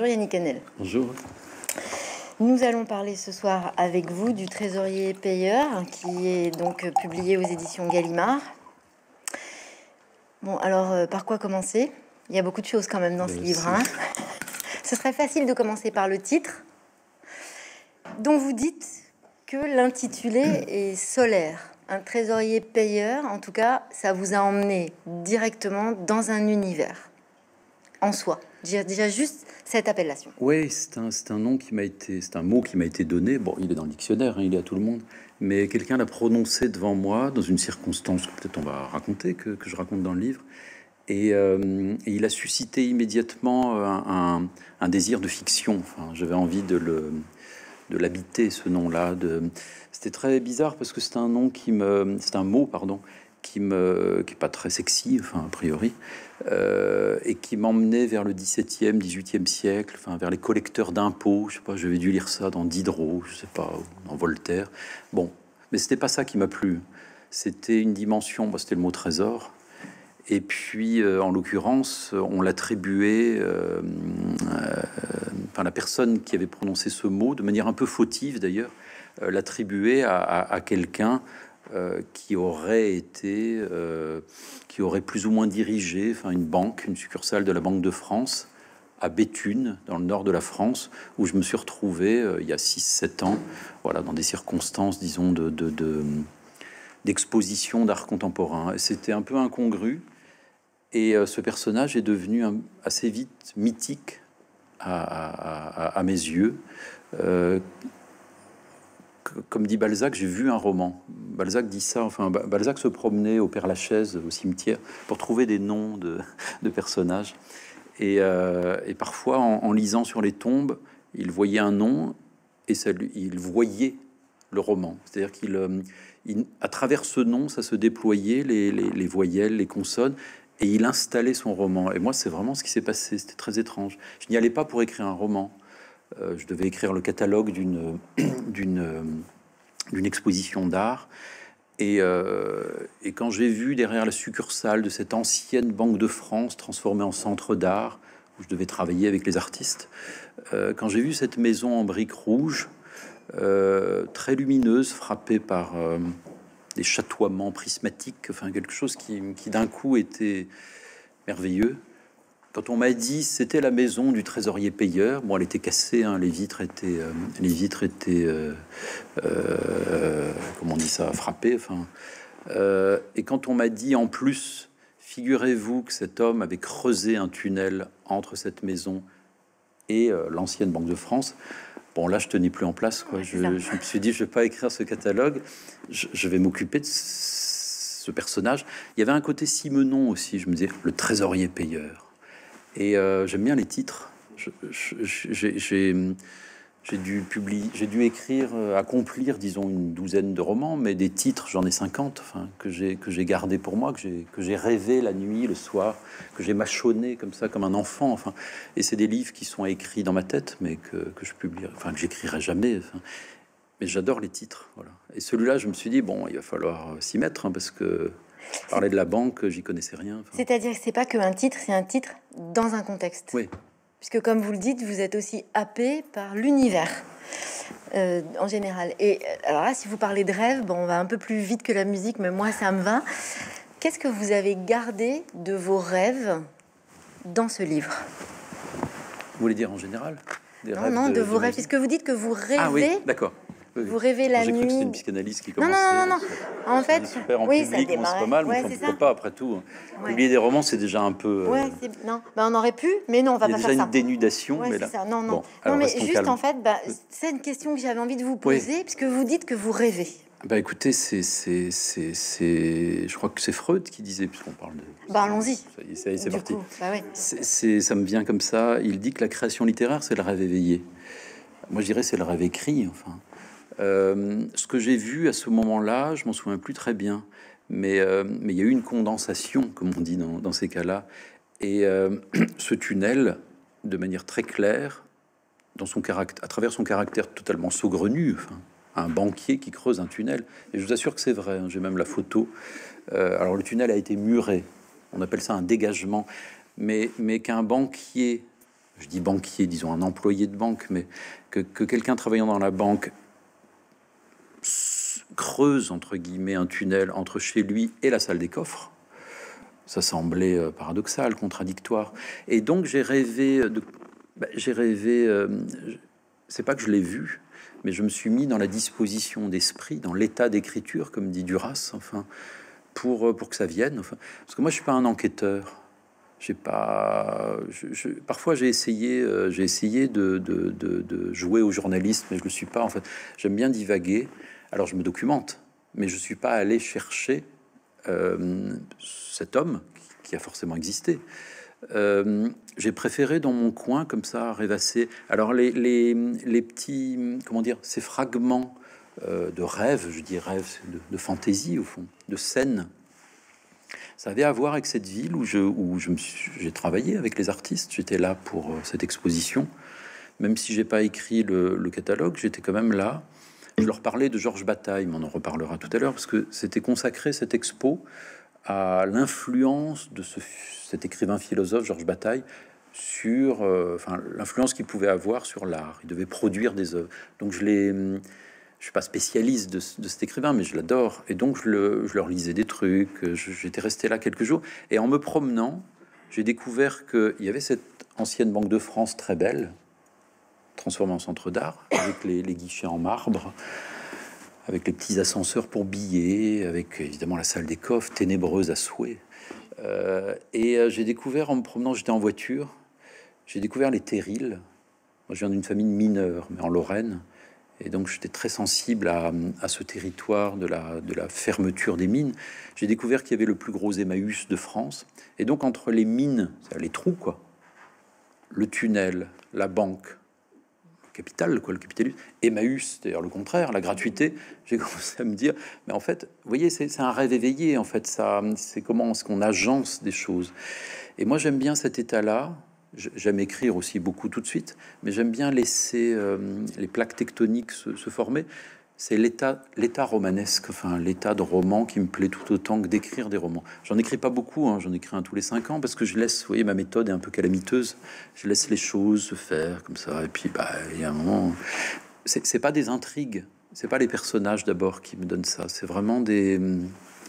Bonjour Yannick Enel. Bonjour. Nous allons parler ce soir avec vous du Trésorier payeur qui est donc publié aux éditions Gallimard. Bon, alors euh, par quoi commencer? Il y a beaucoup de choses quand même dans ce livre. hein. ce serait facile de commencer par le titre, dont vous dites que l'intitulé est solaire. Un trésorier payeur, en tout cas, ça vous a emmené directement dans un univers en soi. Déjà, juste cette appellation. Oui, c'est un, un nom qui m'a été, c'est un mot qui m'a été donné. Bon, il est dans le dictionnaire, hein, il est à tout le monde. Mais quelqu'un l'a prononcé devant moi dans une circonstance que peut-être on va raconter, que, que je raconte dans le livre. Et, euh, il a suscité immédiatement euh, un, un- un désir de fiction. Enfin, j'avais envie de le, de l'habiter, ce nom-là. De... C'était très bizarre parce que c'est un nom qui me, c'est un mot, pardon, qui me, est pas très sexy, enfin a priori, euh, et qui m'emmenait vers le 17e, 18e siècle, enfin vers les collecteurs d'impôts. Je sais pas, j'avais dû lire ça dans Diderot, je sais pas, dans Voltaire. Bon, mais c'était pas ça qui m'a plu. C'était une dimension, bah, c'était le mot trésor. Et puis, euh, en l'occurrence, on l'attribuait, euh, enfin la personne qui avait prononcé ce mot, de manière un peu fautive d'ailleurs, l'attribuait à quelqu'un euh, qui aurait été, euh, qui aurait plus ou moins dirigé, enfin une banque, une succursale de la Banque de France à Béthune, dans le nord de la France, où je me suis retrouvé euh, il y a 6-7 ans, voilà, dans des circonstances, disons, de, de- de- d'exposition d'art contemporain. C'était un peu incongru. Et ce personnage est devenu assez vite mythique à mes yeux. Comme dit Balzac, j'ai vu un roman. Balzac dit ça, enfin, Ba- Balzac se promenait au Père Lachaise, au cimetière, pour trouver des noms de, personnages. Et, euh, parfois, en, lisant sur les tombes, il voyait un nom et il voyait le roman. C'est-à-dire qu'il, euh, il- à travers ce nom, ça se déployait, les- les voyelles, les consonnes, et il installait son roman. Et moi, c'est vraiment ce qui s'est passé. C'était très étrange. Je n'y allais pas pour écrire un roman. Euh, je devais écrire le catalogue d'une euh, exposition d'art. Et, euh, et quand j'ai vu derrière la succursale de cette ancienne Banque de France transformée en centre d'art, où je devais travailler avec les artistes, quand j'ai vu cette maison en briques rouges, très lumineuse, frappée par des chatoiements prismatiques, enfin quelque chose qui, qui d'un coup était merveilleux. Quand on m'a dit c'était la maison du trésorier payeur, bon, elle était cassée, hein, les vitres étaient, euh, les vitres étaient, euh, euh, comment on dit ça, frappées. Enfin, et quand on m'a dit en plus, figurez-vous que cet homme avait creusé un tunnel entre cette maison et l'ancienne Banque de France. Bon, là, je tenais plus en place. Quoi. Je me suis dit, je vais pas écrire ce catalogue. Je, je vais m'occuper de ce personnage. Il y avait un côté Simenon aussi. Je me disais, le trésorier payeur. Et euh, j'aime bien les titres. J'ai dû écrire, euh, accomplir, disons, une douzaine de romans, mais des titres, j'en ai 50, enfin, que j'ai que j'ai gardé pour moi, que j'ai rêvé la nuit, le soir, que j'ai mâchonné comme ça, comme un enfant. Enfin, et c'est des livres qui sont écrits dans ma tête, mais que, je publie, enfin, que j'écrirai jamais. mais j'adore les titres. Et celui-là, je me suis dit bon, il va falloir s'y mettre, hein, parce que parler de la banque, j'y connaissais rien. enfin. C'est-à-dire que c'est pas qu'un titre, c'est un titre dans un contexte. Oui. Puisque comme vous le dites, vous êtes aussi happé par l'univers euh, en général. Et euh, alors là, si vous parlez de rêve, bon, on va un peu plus vite que la musique, mais moi, ça me va. Qu'est-ce que vous avez gardé de vos rêves dans ce livre? Vous voulez dire en général? Des Non, rêves non, de, vos ma rêves, puisque vous dites que vous rêvez, Ah oui, d'accord. Oui, oui. vous rêvez la J'ai cru que c'était nuit. une psychanalyse qui Non, non, commençait. non, non, non. En fait, super en oui, ça public, bon, c'est pas mal, Ouais, pourquoi ça. pas après tout. hein. Ouais. Publier des romans, c'est déjà un peu. euh, Ouais, non, bah, on aurait pu, mais non, on va il y a pas déjà faire ça. une dénudation, Ouais, mais là. ça. Non, non. Bon, non, mais juste calmes. en fait, bah, c'est une question que j'avais envie de vous Oui. poser, puisque vous dites que vous rêvez. Bah écoutez, c'est, c'est, je crois que c'est Freud qui disait, puisqu'on parle de. Bah, allons-y. Ça y est, ça c'est parti. coup, bah ouais. C'est- ça me vient comme ça. Il dit que la création littéraire, c'est le rêve éveillé. Moi, je dirais c'est le rêve écrit. Enfin, Euh, ce que j'ai vu à ce moment-là, je m'en souviens plus très bien, mais euh, il y a eu une condensation, comme on dit dans, ces cas-là, et euh, ce tunnel, de manière très claire, à travers son caractère totalement saugrenu, un banquier qui creuse un tunnel. Et je vous assure que c'est vrai. hein, J'ai même la photo. Alors le tunnel a été muré. On appelle ça un dégagement. Mais, qu'un banquier je dis banquier, disons un employé de banque, mais que quelqu'un travaillant dans la banque creuse entre guillemets un tunnel entre chez lui et la salle des coffres. Ça semblait euh, paradoxal, contradictoire. Et donc j'ai rêvé de, bah, j'ai rêvé. Euh, c'est pas que je l'ai vu, mais je me suis mis dans la disposition d'esprit, dans l'état d'écriture, comme dit Duras, enfin, pour euh, pour que ça vienne. Enfin, parce que moi je suis pas un enquêteur. J'ai pas. Parfois, j'ai essayé, j'ai essayé de, de, de, de, jouer au journaliste, mais je le suis pas. En fait, j'aime bien divaguer. Alors je me documente, mais je suis pas allé chercher euh, cet homme qui a forcément existé. Euh, j'ai préféré dans mon coin comme ça rêvasser. Alors les, petits, comment dire, ces fragments euh, de rêve, je dis rêve de, fantaisie au fond, de scène. Ça avait à voir avec cette ville où je, où je j'ai travaillé avec les artistes. J'étais là pour cette exposition, même si j'ai pas écrit le, catalogue, j'étais quand même là. Je leur parlais de Georges Bataille, mais on en reparlera tout à l'heure, parce que c'était consacré cette expo à l'influence de ce, cet écrivain philosophe Georges Bataille sur euh, enfin, l'influence qu'il pouvait avoir sur l'art. Il devait produire des œuvres. Donc je l'ai, je suis pas spécialiste de, cet écrivain, mais je l'adore. Et donc je, le, je leur lisais des trucs. J'étais resté là quelques jours. Et en me promenant, j'ai découvert qu'il y avait cette ancienne Banque de France très belle, transformé en centre d'art, avec les, guichets en marbre, avec les petits ascenseurs pour billets, avec évidemment la salle des coffres, ténébreuse à souhait. Euh, et euh, j'ai découvert en me promenant, j'étais en voiture, j'ai découvert les terrils. Moi, je viens d'une famille mineure, mais en Lorraine. Et donc, j'étais très sensible à, ce territoire de la, fermeture des mines. J'ai découvert qu'il y avait le plus gros Emmaüs de France. Et donc, entre les mines, les trous, quoi, le tunnel, la banque, capital, quoi, le capitalisme. Emmaüs, d'ailleurs, le contraire, la gratuité. J'ai commencé à me dire, mais en fait, vous voyez, c'est un rêve éveillé, en fait, ça, c'est comment est-ce qu'on agence des choses. Et moi, j'aime bien cet état-là. J'aime écrire aussi beaucoup tout de suite, mais j'aime bien laisser euh, les plaques tectoniques se, se former c'est l'état, l'état romanesque, enfin l'état de roman qui me plaît tout autant que d'écrire des romans. J'en écris pas beaucoup, hein, j'en écris un tous les cinq ans parce que je laisse, vous voyez, ma méthode est un peu calamiteuse. Je laisse les choses se faire comme ça, et puis bah, il y a un moment, c'est, pas des intrigues, c'est pas les personnages d'abord qui me donnent ça, c'est vraiment des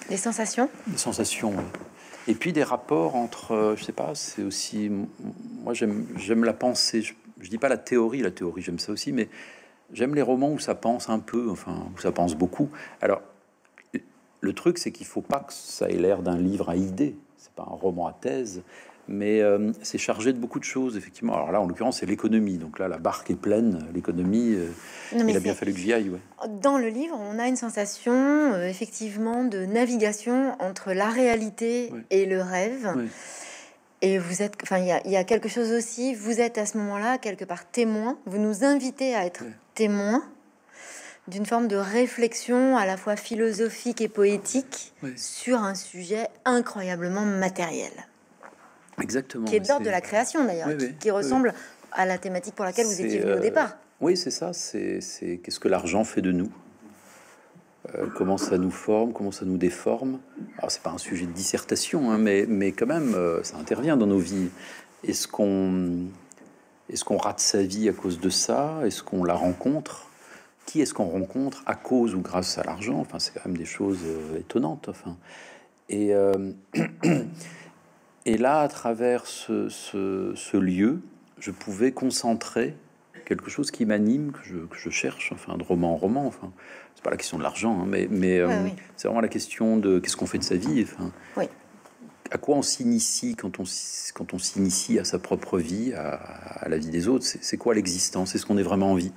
des sensations, des sensations. Et puis des rapports entre, euh, je sais pas, c'est aussi, moi j'aime, la pensée. Je, je dis pas la théorie, la théorie j'aime ça aussi, mais J'aime les romans où ça pense un peu, enfin, où ça pense beaucoup. Alors, le truc, c'est qu'il faut pas que ça ait l'air d'un livre à idées. C'est pas un roman à thèse, mais euh, c'est chargé de beaucoup de choses, effectivement. Alors là, en l'occurrence, c'est l'économie. Donc là, la barque est pleine. L'économie, euh, il a bien fallu que j'y aille. Dans le livre, on a une sensation, euh, effectivement, de navigation entre la réalité et le rêve. Et vous êtes, enfin, il y, a quelque chose aussi. Vous êtes à ce moment-là quelque part témoin. Vous nous invitez à être témoin d'une forme de réflexion à la fois philosophique et poétique sur un sujet incroyablement matériel. Exactement. Qui est d'ordre de la création d'ailleurs, qui, ressemble à la thématique pour laquelle vous étiez venu au euh, départ. Oui, c'est ça. C'est qu'est-ce que l'argent fait de nous? Euh, comment ça nous forme, comment ça nous déforme? Alors c'est pas un sujet de dissertation, hein, mais, mais quand même, euh, ça intervient dans nos vies. Est-ce qu'on est-ce qu'on rate sa vie à cause de ça? Est-ce qu'on la rencontre? Qui est-ce qu'on rencontre à cause ou grâce à l'argent? Enfin, c'est quand même des choses euh, étonnantes. Enfin, et et là, à travers ce, ce, ce lieu, je pouvais concentrer quelque chose qui m'anime, que je, que je, cherche, enfin, de roman en roman. Enfin, c'est pas la question de l'argent, hein, mais, mais euh, c'est vraiment la question de qu'est-ce qu'on fait de sa vie. Enfin, oui. À quoi on s'initie quand on, quand on s'initie à sa propre vie, à, la vie des autres? C'est quoi l'existence? Est-ce qu'on est vraiment en vie?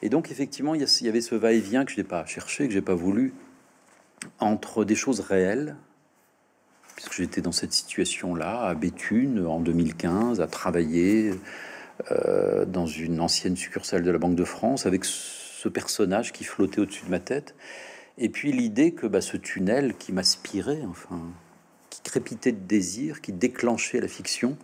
Et donc, effectivement, il y, avait ce va-et-vient que je n'ai pas cherché, que j'ai pas voulu, entre des choses réelles, puisque j'étais dans cette situation-là, à Béthune, en 2015, à travailler euh, dans une ancienne succursale de la Banque de France, avec ce personnage qui flottait au-dessus de ma tête. Et puis l'idée que bah, ce tunnel qui m'aspirait, enfin, qui crépitait de désir, qui déclenchait la fiction,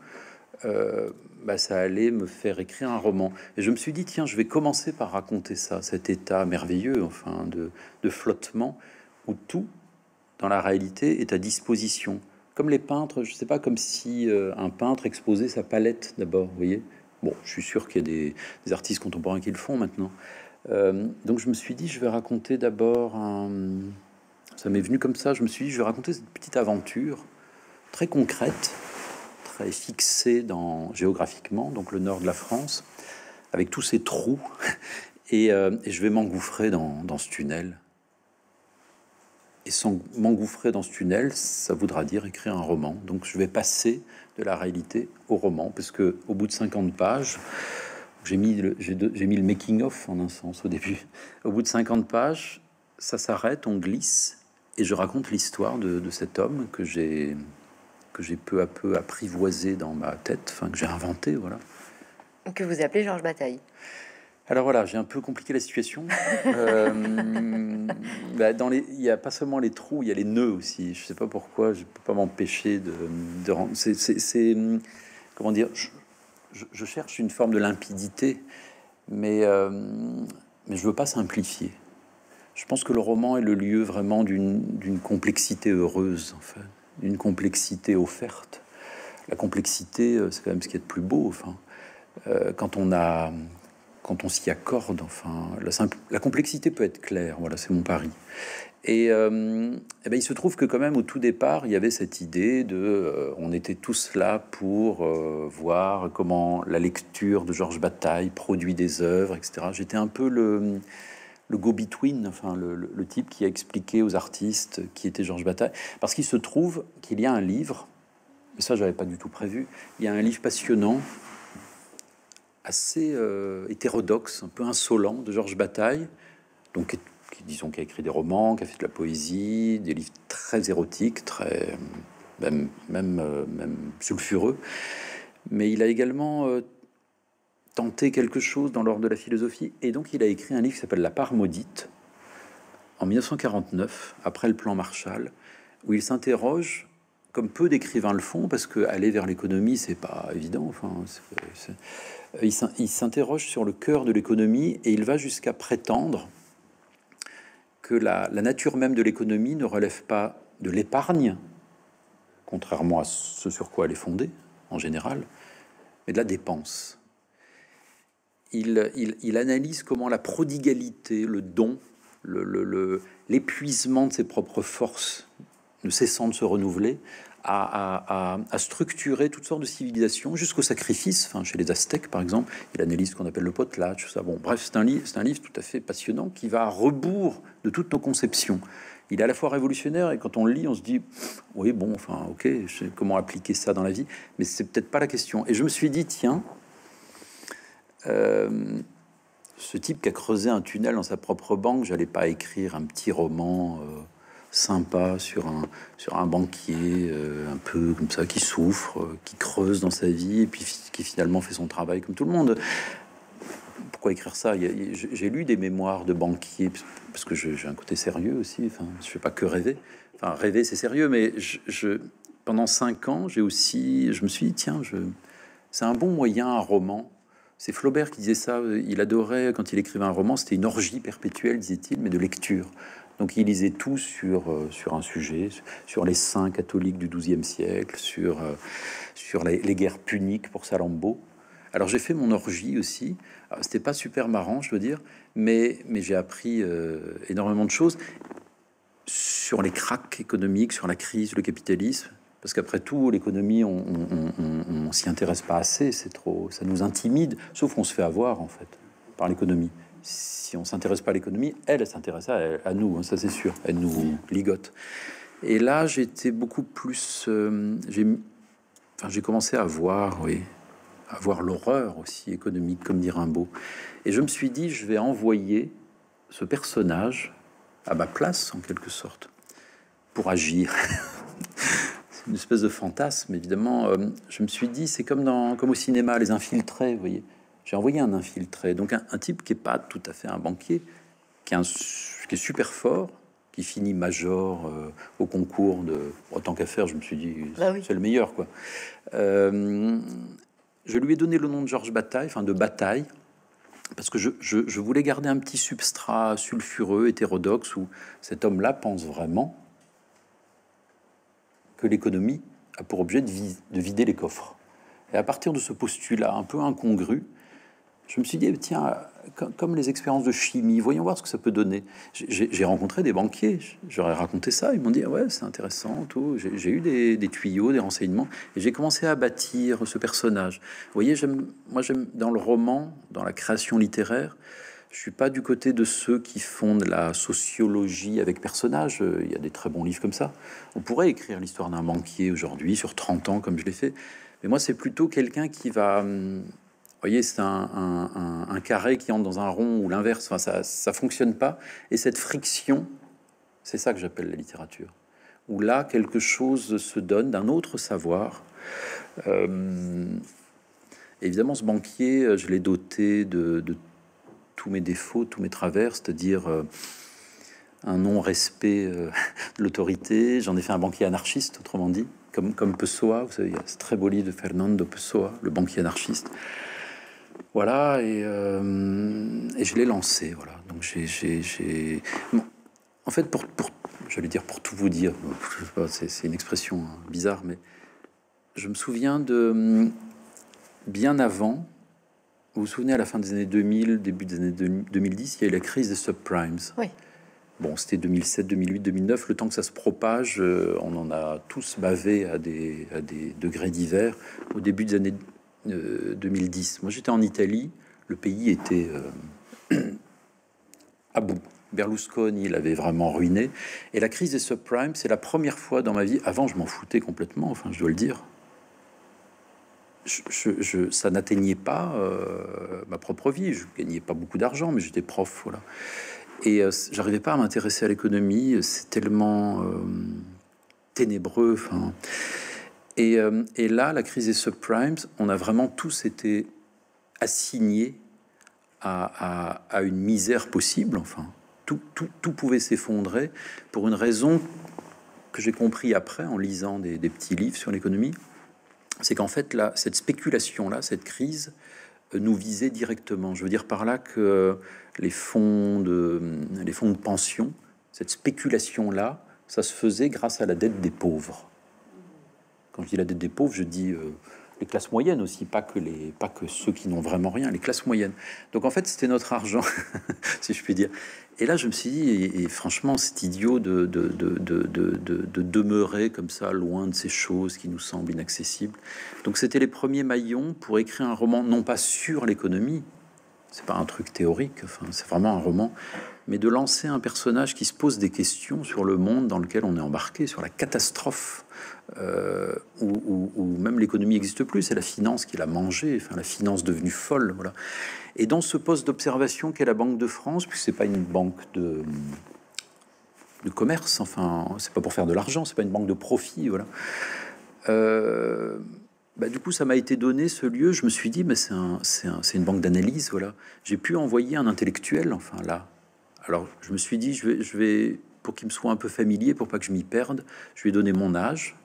euh, bah, ça allait me faire écrire un roman. Et je me suis dit, tiens, je vais commencer par raconter ça, cet état merveilleux, enfin, de, de flottement, où tout, dans la réalité, est à disposition. Comme les peintres, je sais pas, comme si euh, un peintre exposait sa palette d'abord, vous voyez? Bon, je suis sûr qu'il y a des, artistes contemporains qui le font maintenant. Euh, donc je me suis dit, je vais raconter d'abord un... Ça m'est venu comme ça, je me suis dit, je vais raconter cette petite aventure très concrète, très fixée dans, géographiquement, donc le nord de la France, avec tous ces trous. Et, euh, et je vais m'engouffrer dans ce tunnel. Et sans m'engouffrer dans ce tunnel, ça voudra dire écrire un roman. Donc je vais passer de la réalité au roman, parce que au bout de 50 pages, j'ai mis le, j'ai mis le making of en un sens au début. Au bout de 50 pages, ça s'arrête, on glisse, et je raconte l'histoire de, de, cet homme que j'ai que j'ai peu à peu apprivoisé dans ma tête, enfin que j'ai inventé, voilà. Que vous appelez Georges Bataille. Alors voilà, j'ai un peu compliqué la situation. euh, bah dans les, il n'y a pas seulement les trous, il y a les nœuds aussi. Je sais pas pourquoi, je peux pas m'empêcher de, de rendre. C'est comment dire je, cherche une forme de limpidité, mais euh, mais je veux pas simplifier. Je pense que le roman est le lieu vraiment d'une complexité heureuse, en fait, d'une complexité offerte. La complexité, euh, c'est quand même ce qui est de plus beau. Enfin, euh, quand on a quand on s'y accorde. Enfin, la, complexité peut être claire. Voilà, c'est mon pari. Et, euh, et ben, il se trouve que quand même au tout départ, il y avait cette idée de, euh, on était tous là pour euh, voir comment la lecture de Georges Bataille produit des œuvres, etc. J'étais un peu le, go-between, enfin le, type qui a expliqué aux artistes qui était Georges Bataille, parce qu'il se trouve qu'il y a un livre, mais ça j'avais pas du tout prévu. Il y a un livre passionnant assez euh, hétérodoxe, un peu insolent de Georges Bataille, donc qui, disons, qui a écrit des romans, qui a fait de la poésie, des livres très érotiques, très même même, euh, même sulfureux. Mais il a également euh, tenté quelque chose dans l'ordre de la philosophie, et donc il a écrit un livre qui s'appelle La part maudite en 1949, après le plan Marshall, où il s'interroge comme peu d'écrivains le font, parce que aller vers l'économie, c'est pas évident. Enfin, c'est il s'interroge sur le cœur de l'économie et il va jusqu'à prétendre que la, nature même de l'économie ne relève pas de l'épargne, contrairement à ce sur quoi elle est fondée en général, mais de la dépense. Il, analyse comment la prodigalité, le don, l'épuisement de ses propres forces ne cessant de se renouveler, à, structurer toutes sortes de civilisations jusqu'au sacrifice. Chez les Aztèques, par exemple, il analyse ce qu'on appelle le potlatch, ça. Bon, bref, c'est un livre, c'est un livre tout à fait passionnant qui va à rebours de toutes nos conceptions. Il est à la fois révolutionnaire et quand on le lit, on se dit oui, bon, enfin, ok, comment appliquer ça dans la vie, mais c'est peut-être pas la question. Et je me suis dit tiens. Euh, ce type qui a creusé un tunnel dans sa propre banque, j'allais pas écrire un petit roman euh, sympa sur un, sur un banquier euh, un peu comme ça qui souffre, euh, qui creuse dans sa vie et puis qui finalement fait son travail comme tout le monde. Pourquoi écrire ça? J'ai lu des mémoires de banquiers parce que j'ai un côté sérieux aussi. Enfin, je fais pas que rêver. Enfin, rêver c'est sérieux, mais je, pendant cinq ans, j'ai aussi, je me suis dit tiens, c'est un bon moyen un roman. C'est Flaubert qui disait ça. Il adorait quand il écrivait un roman, c'était une orgie perpétuelle, disait-il, mais de lecture. Donc il lisait tout sur, euh, sur un sujet, sur les saints catholiques du XIIe siècle, sur, euh, sur les, guerres puniques pour Salammbô. Alors j'ai fait mon orgie aussi. C'était pas super marrant, je veux dire, mais, mais j'ai appris euh, énormément de choses sur les cracks économiques, sur la crise, le capitalisme. Parce qu'après tout, l'économie, on, on, on, on s'y intéresse pas assez, c'est trop, ça nous intimide, sauf qu'on se fait avoir en fait par l'économie si on s'intéresse pas à l'économie, elle, s'intéresse à, nous, hein, ça c'est sûr, elle nous ligote. Et là, j'étais beaucoup plus, euh, j'ai, commencé à voir, à voir l'horreur aussi économique, comme dit Rimbaud. Et je me suis dit, je vais envoyer ce personnage à ma place, en quelque sorte, pour agir. c'est une espèce de fantasme, évidemment. Euh, je me suis dit, c'est comme comme au cinéma, les infiltrés, vous voyez j'ai envoyé un infiltré, donc un, un, type qui est pas tout à fait un banquier, qui est, un, qui est super fort, qui finit major euh, au concours de autant qu'à faire. Je me suis dit, bah oui. c'est le meilleur, quoi. Euh, je lui ai donné le nom de Georges Bataille, enfin de Bataille, parce que je, je, je, voulais garder un petit substrat sulfureux, hétérodoxe, où cet homme-là pense vraiment que l'économie a pour objet de vider les coffres Et à partir de ce postulat un peu incongru, je me suis dit, tiens, comme les expériences de chimie, voyons voir ce que ça peut donner. J'ai rencontré des banquiers, j'aurais raconté ça, ils m'ont dit, ouais, c'est intéressant. J'ai eu des, tuyaux, des renseignements, et j'ai commencé à bâtir ce personnage. Vous voyez, moi, j'aime dans le roman, dans la création littéraire, je suis pas du côté de ceux qui font de la sociologie avec personnages. Il y a des très bons livres comme ça. On pourrait écrire l'histoire d'un banquier aujourd'hui sur 30 ans, comme je l'ai fait. Mais moi, c'est plutôt quelqu'un qui va hum, voyez, c'est un, carré qui entre dans un rond ou l'inverse. Enfin, ça, ça fonctionne pas. Et cette friction, c'est ça que j'appelle la littérature. Où là, quelque chose se donne d'un autre savoir. Euh, évidemment, ce banquier, je l'ai doté de, tous mes défauts, tous mes travers, c'est-à-dire euh, un non-respect euh, de l'autorité. J'en ai fait un banquier anarchiste, autrement dit, comme, comme Pessoa. Vous savez, il ce très beau livre de Fernando Pessoa, Le banquier anarchiste. Voilà, euh, et, je l'ai lancé. Voilà, donc j'ai. en fait, pour, pour j'allais dire pour tout vous dire, c'est une expression hein, bizarre, mais je me souviens de bien avant. Vous vous souvenez, à la fin des années 2000, début des années 2010, il y a eu la crise des subprimes. Oui. Bon, c'était 2007, 2008, 2009. Le temps que ça se propage, euh, on en a tous bavé à des, à des degrés divers. Au début des années 2010. Euh, Moi, j'étais en Italie. Le pays était euh, à bout. Berlusconi l'avait vraiment ruiné. Et la crise des subprimes, c'est la première fois dans ma vie. Avant, je m'en foutais complètement. Enfin, je dois le dire. Je, ça n'atteignait pas euh, ma propre vie. Je gagnais pas beaucoup d'argent, mais j'étais prof, voilà. Et j'arrivais pas à m'intéresser à l'économie. C'est tellement ténébreux. Euh, et, là, la crise des subprimes, on a vraiment tous été assignés à, une misère possible. Enfin, tout, pouvait s'effondrer pour une raison que j'ai compris après en lisant des, petits livres sur l'économie. C'est qu'en fait, là, cette spéculation-là, cette crise, euh, nous visait directement. Je veux dire par là que les fonds de, les fonds de pension, cette spéculation-là, ça se faisait grâce à la dette des pauvres. Quand je dis la dette des pauvres, je dis les classes moyennes aussi, pas que, les, pas que ceux qui n'ont vraiment rien, les classes moyennes. Donc en fait, c'était notre argent, si je puis dire. Et là, je me suis dit, et, franchement, c'est idiot de de, de, de, de, demeurer comme ça, loin de ces choses qui nous semblent inaccessibles. Donc c'était les premiers maillons pour écrire un roman, non pas sur l'économie, c'est pas un truc théorique, enfin, c'est vraiment un roman, mais de lancer un personnage qui se pose des questions sur le monde dans lequel on est embarqué, sur la catastrophe euh, où, même l'économie n'existe plus, c'est la finance qui l'a mangé, enfin la finance devenue folle, voilà. Et dans ce poste d'observation qu'est la Banque de France, puisque c'est pas une banque de commerce, enfin c'est pas pour faire de l'argent, c'est pas une banque de profit, voilà. Euh, bah, du coup, ça m'a été donné ce lieu. Je me suis dit, mais c'est un, un, une banque d'analyse, voilà. J'ai pu envoyer un intellectuel, enfin là. Alors, je me suis dit, je vais, je vais pour qu'il me soit un peu familier, pour pas que je m'y perde, je lui ai donné mon âge,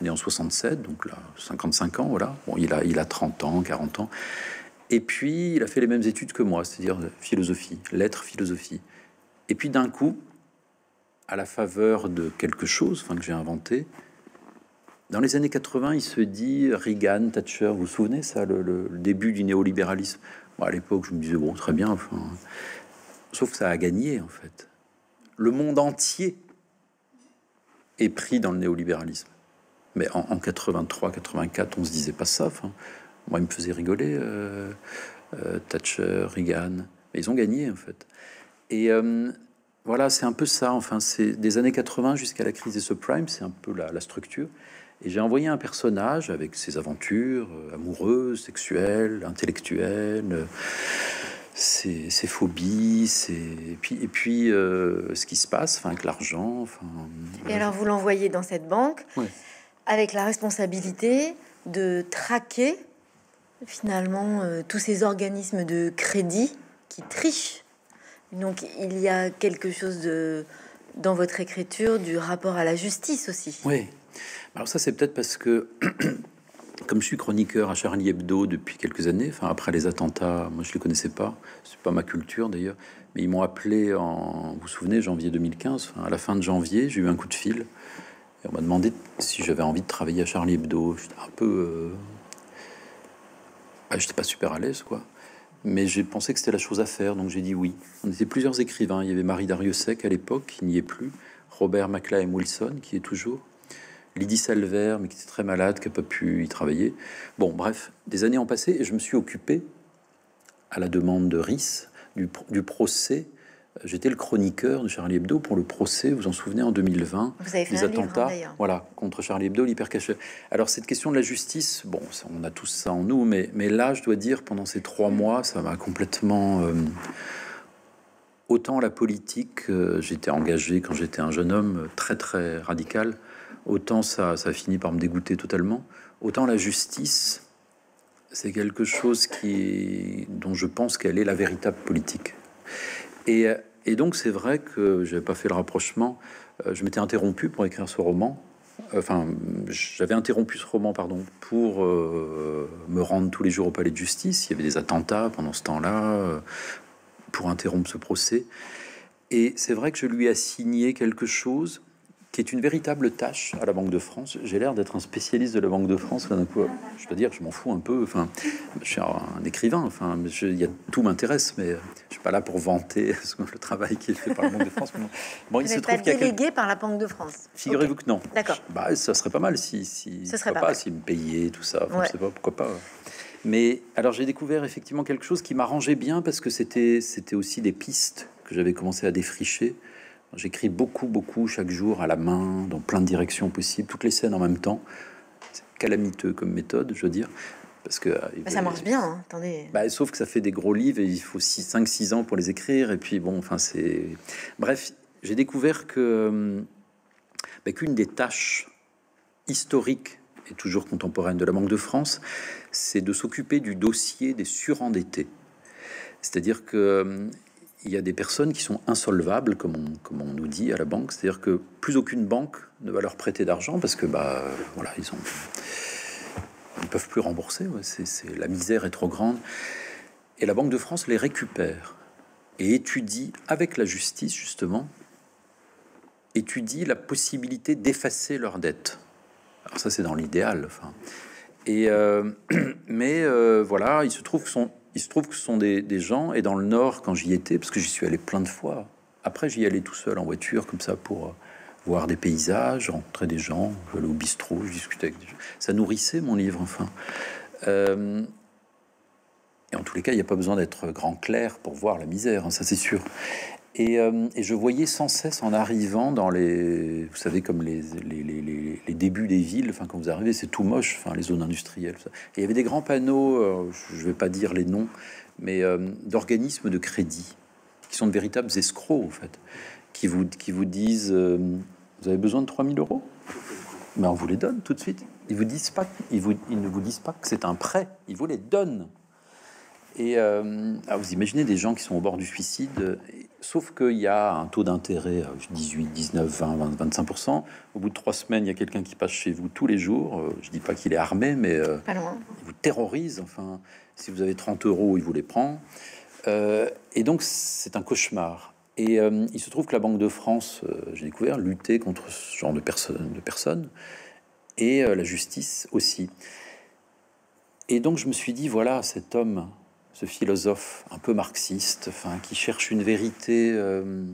né en 67, donc là, 55 ans, voilà. Bon, il a, il a 30 ans, 40 ans. Et puis, il a fait les mêmes études que moi, c'est-à-dire philosophie, lettres, philosophie. Et puis, d'un coup, à la faveur de quelque chose enfin, que j'ai inventé, dans les années 80, il se dit Reagan, Thatcher, vous vous souvenez ça, le, début du néolibéralisme? À l'époque, je me disais, bon, très bien, enfin, sauf que ça a gagné, en fait. Le monde entier est pris dans le néolibéralisme. Mais en, 83, 84, on se disait pas ça. moi, il me faisait rigoler, euh, euh, Thatcher, Reagan. Mais ils ont gagné, en fait. Et euh, voilà, c'est un peu ça. Enfin, c'est des années 80 jusqu'à la crise des subprimes, c'est un peu la, structure. Et j'ai envoyé un personnage avec ses aventures amoureuses, sexuelles, intellectuelles, ses, phobies, ses... et puis, et puis ce qui se passe enfin, avec l'argent. Enfin, et alors, vous l'envoyez dans cette banque avec la responsabilité de traquer finalement euh, tous ces organismes de crédit qui trichent. Donc il y a quelque chose de, dans votre écriture du rapport à la justice aussi. Oui. Alors ça c'est peut-être parce que comme je suis chroniqueur à Charlie Hebdo depuis quelques années, enfin après les attentats, moi je les connaissais pas, c'est pas ma culture d'ailleurs, mais ils m'ont appelé en, vous vous souvenez, janvier 2015, à la fin de janvier, j'ai eu un coup de fil on m'a demandé si j'avais envie de travailler à Charlie Hebdo. J'étais un peu. Euh, ah, pas super à l'aise, quoi. Mais j'ai pensé que c'était la chose à faire, donc j'ai dit oui. On était plusieurs écrivains. Il y avait Marie Dariussec à l'époque, qui n'y est plus. Robert McLean Wilson, qui est toujours. Lydie Salver, mais qui était très malade, qui n'a pas pu y travailler. Bon, bref, des années ont passé et je me suis occupé, à la demande de Riss, du, du procès J'étais le chroniqueur de Charlie Hebdo pour le procès, vous vous en souvenez, en 2020. Vous avez fait les un attentats livre, hein, voilà, contre Charlie Hebdo, l'hypercaché. Alors, cette question de la justice, bon, on a tous ça en nous, mais, mais là, je dois dire, pendant ces trois mois, ça m'a complètement. Euh, autant la politique, euh, j'étais engagé quand j'étais un jeune homme très, très radical, autant ça, ça a fini par me dégoûter totalement. Autant la justice, c'est quelque chose qui, dont je pense qu'elle est la véritable politique. Euh, et, donc, c'est vrai que j'avais pas fait le rapprochement. Euh, je m'étais interrompu pour écrire ce roman. Enfin, j'avais interrompu ce roman, pardon, pour euh, me rendre tous les jours au palais de justice. Il y avait des attentats pendant ce temps-là, pour interrompre ce procès. Et c'est vrai que je lui ai assigné quelque chose qui est une véritable tâche à la Banque de France. J'ai l'air d'être un spécialiste de la Banque de France. D'un coup, je dois dire je m'en fous un peu. Enfin, je suis un écrivain. Enfin, je, y a, tout m'intéresse, mais je suis pas là pour vanter le travail qui est fait par la Banque de France. Bon, il se trouve qu'il délégué par la Banque de France. Figurez-vous que non. D'accord. Bah, ça serait pas mal si, si, Ce serait pas, s'il me payait tout ça. Enfin, Je sais pas pourquoi pas. Mais alors j'ai découvert effectivement quelque chose qui m'arrangeait bien parce que c'était c'était aussi des pistes que j'avais commencé à défricher. J'écris beaucoup, beaucoup chaque jour à la main, dans plein de directions possibles, toutes les scènes en même temps. C'est calamiteux comme méthode, je veux dire. Parce que bah, ça marche bien, hein, attendez. Bah, sauf que ça fait des gros livres et il faut 5-6 ans pour les écrire. Et puis bon, enfin c'est. Bref, j'ai découvert que bah, qu'une des tâches historiques et toujours contemporaines de la Banque de France, c'est de s'occuper du dossier des surendettés. C'est-à-dire que il y a des personnes qui sont insolvables, comme on, nous dit à la banque. C'est-à-dire que plus aucune banque ne va leur prêter d'argent parce que, bah, voilà, ils ont, ils peuvent plus rembourser. c'est, la misère est trop grande. Et la Banque de France les récupère et étudie avec la justice justement, étudie la possibilité d'effacer leurs dettes. Alors ça, c'est dans l'idéal. Enfin, et euh, mais euh, voilà, il se trouve que sont il se trouve que ce sont des, gens, et dans le Nord, quand j'y étais, parce que j'y suis allé plein de fois, après j'y allais tout seul en voiture, comme ça, pour euh, voir des paysages, rencontrer des gens, aller au bistrot, je discutais avec des gens. Ça nourrissait mon livre, enfin. Euh, et en tous les cas, il n'y a pas besoin d'être grand clair pour voir la misère, hein, ça c'est sûr. Euh, et, je voyais sans cesse en arrivant dans les, vous savez, comme les, les, débuts des villes, enfin quand vous arrivez, c'est tout moche, enfin les zones industrielles. Il y avait des grands panneaux, euh, je ne vais pas dire les noms, mais euh, d'organismes de crédit qui sont de véritables escrocs en fait, qui vous, qui vous disent, vous avez besoin de 3000 euros, mais on vous les donne tout de suite. Ils vous disent pas, ils, vous, ils ne vous disent pas que c'est un prêt, ils vous les donnent. Et vous imaginez des gens qui sont au bord du suicide Sauf qu'il y a un taux d'intérêt 18, 19, 20, 20 25%. Au bout de trois semaines, il y a quelqu'un qui passe chez vous tous les jours. Euh, je dis pas qu'il est armé, mais euh, il vous terrorise. Enfin, si vous avez 30 euros, il vous les prend. Euh, et donc, c'est un cauchemar. Et il se trouve que la Banque de France, j'ai découvert, luttait contre ce genre de personnes et la justice aussi. Et donc, je me suis dit, voilà, cet homme ce philosophe un peu marxiste, enfin, qui cherche une vérité euh,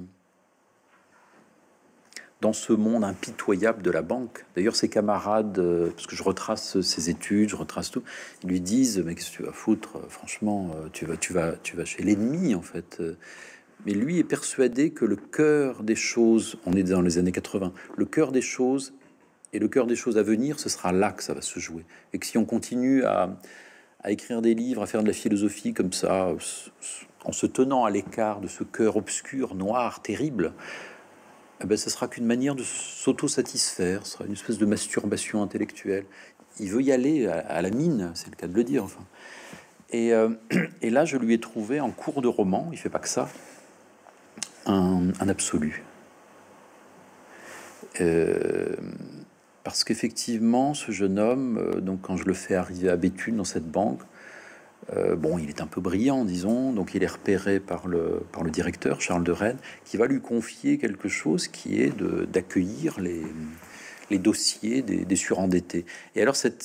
dans ce monde impitoyable de la banque. D'ailleurs, ses camarades, euh, parce que je retrace ses études, je retrace tout, lui disent Mais qu'est-ce que tu vas foutre Franchement, euh, tu vas, tu vas, tu vas chez l'ennemi, en fait. Mais lui est persuadé que le cœur des choses, on est dans les années 80, le cœur des choses et le cœur des choses à venir, ce sera là que ça va se jouer. Et que si on continue à, à écrire des livres, à faire de la philosophie comme ça, en se tenant à l'écart de ce cœur obscur, noir, terrible, eh ben, ce sera qu'une manière de s'auto-satisfaire, sera une espèce de masturbation intellectuelle. Il veut y aller à, la mine, c'est le cas de le dire. Enfin. Et, euh, et, là, je lui ai trouvé en cours de roman, il fait pas que ça, un, un absolu. Euh, parce qu'effectivement, ce jeune homme, euh, donc quand je le fais arriver à Béthune dans cette banque, euh, bon, il est un peu brillant, disons, donc il est repéré par le, par le directeur, Charles de Rennes, qui va lui confier quelque chose qui est d'accueillir les, les dossiers des, surendettés. Et alors cet,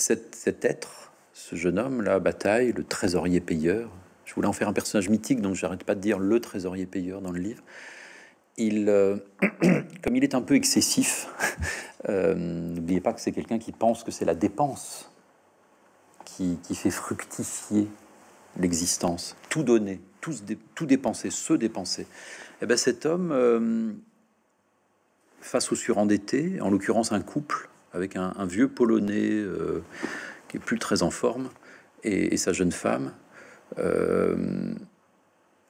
être, ce jeune homme là, bataille, le trésorier payeur. Je voulais en faire un personnage mythique, donc j'arrête pas de dire le trésorier payeur dans le livre. Euh, comme il est un peu excessif, euh, n'oubliez pas que c'est quelqu'un qui pense que c'est la dépense qui, fait fructifier l'existence, tout donner, tout, dépenser, se dépenser. Et eh ben cet homme, euh, face au surendetté, en l'occurrence un couple avec un, vieux polonais qui est plus très en forme et, sa jeune femme,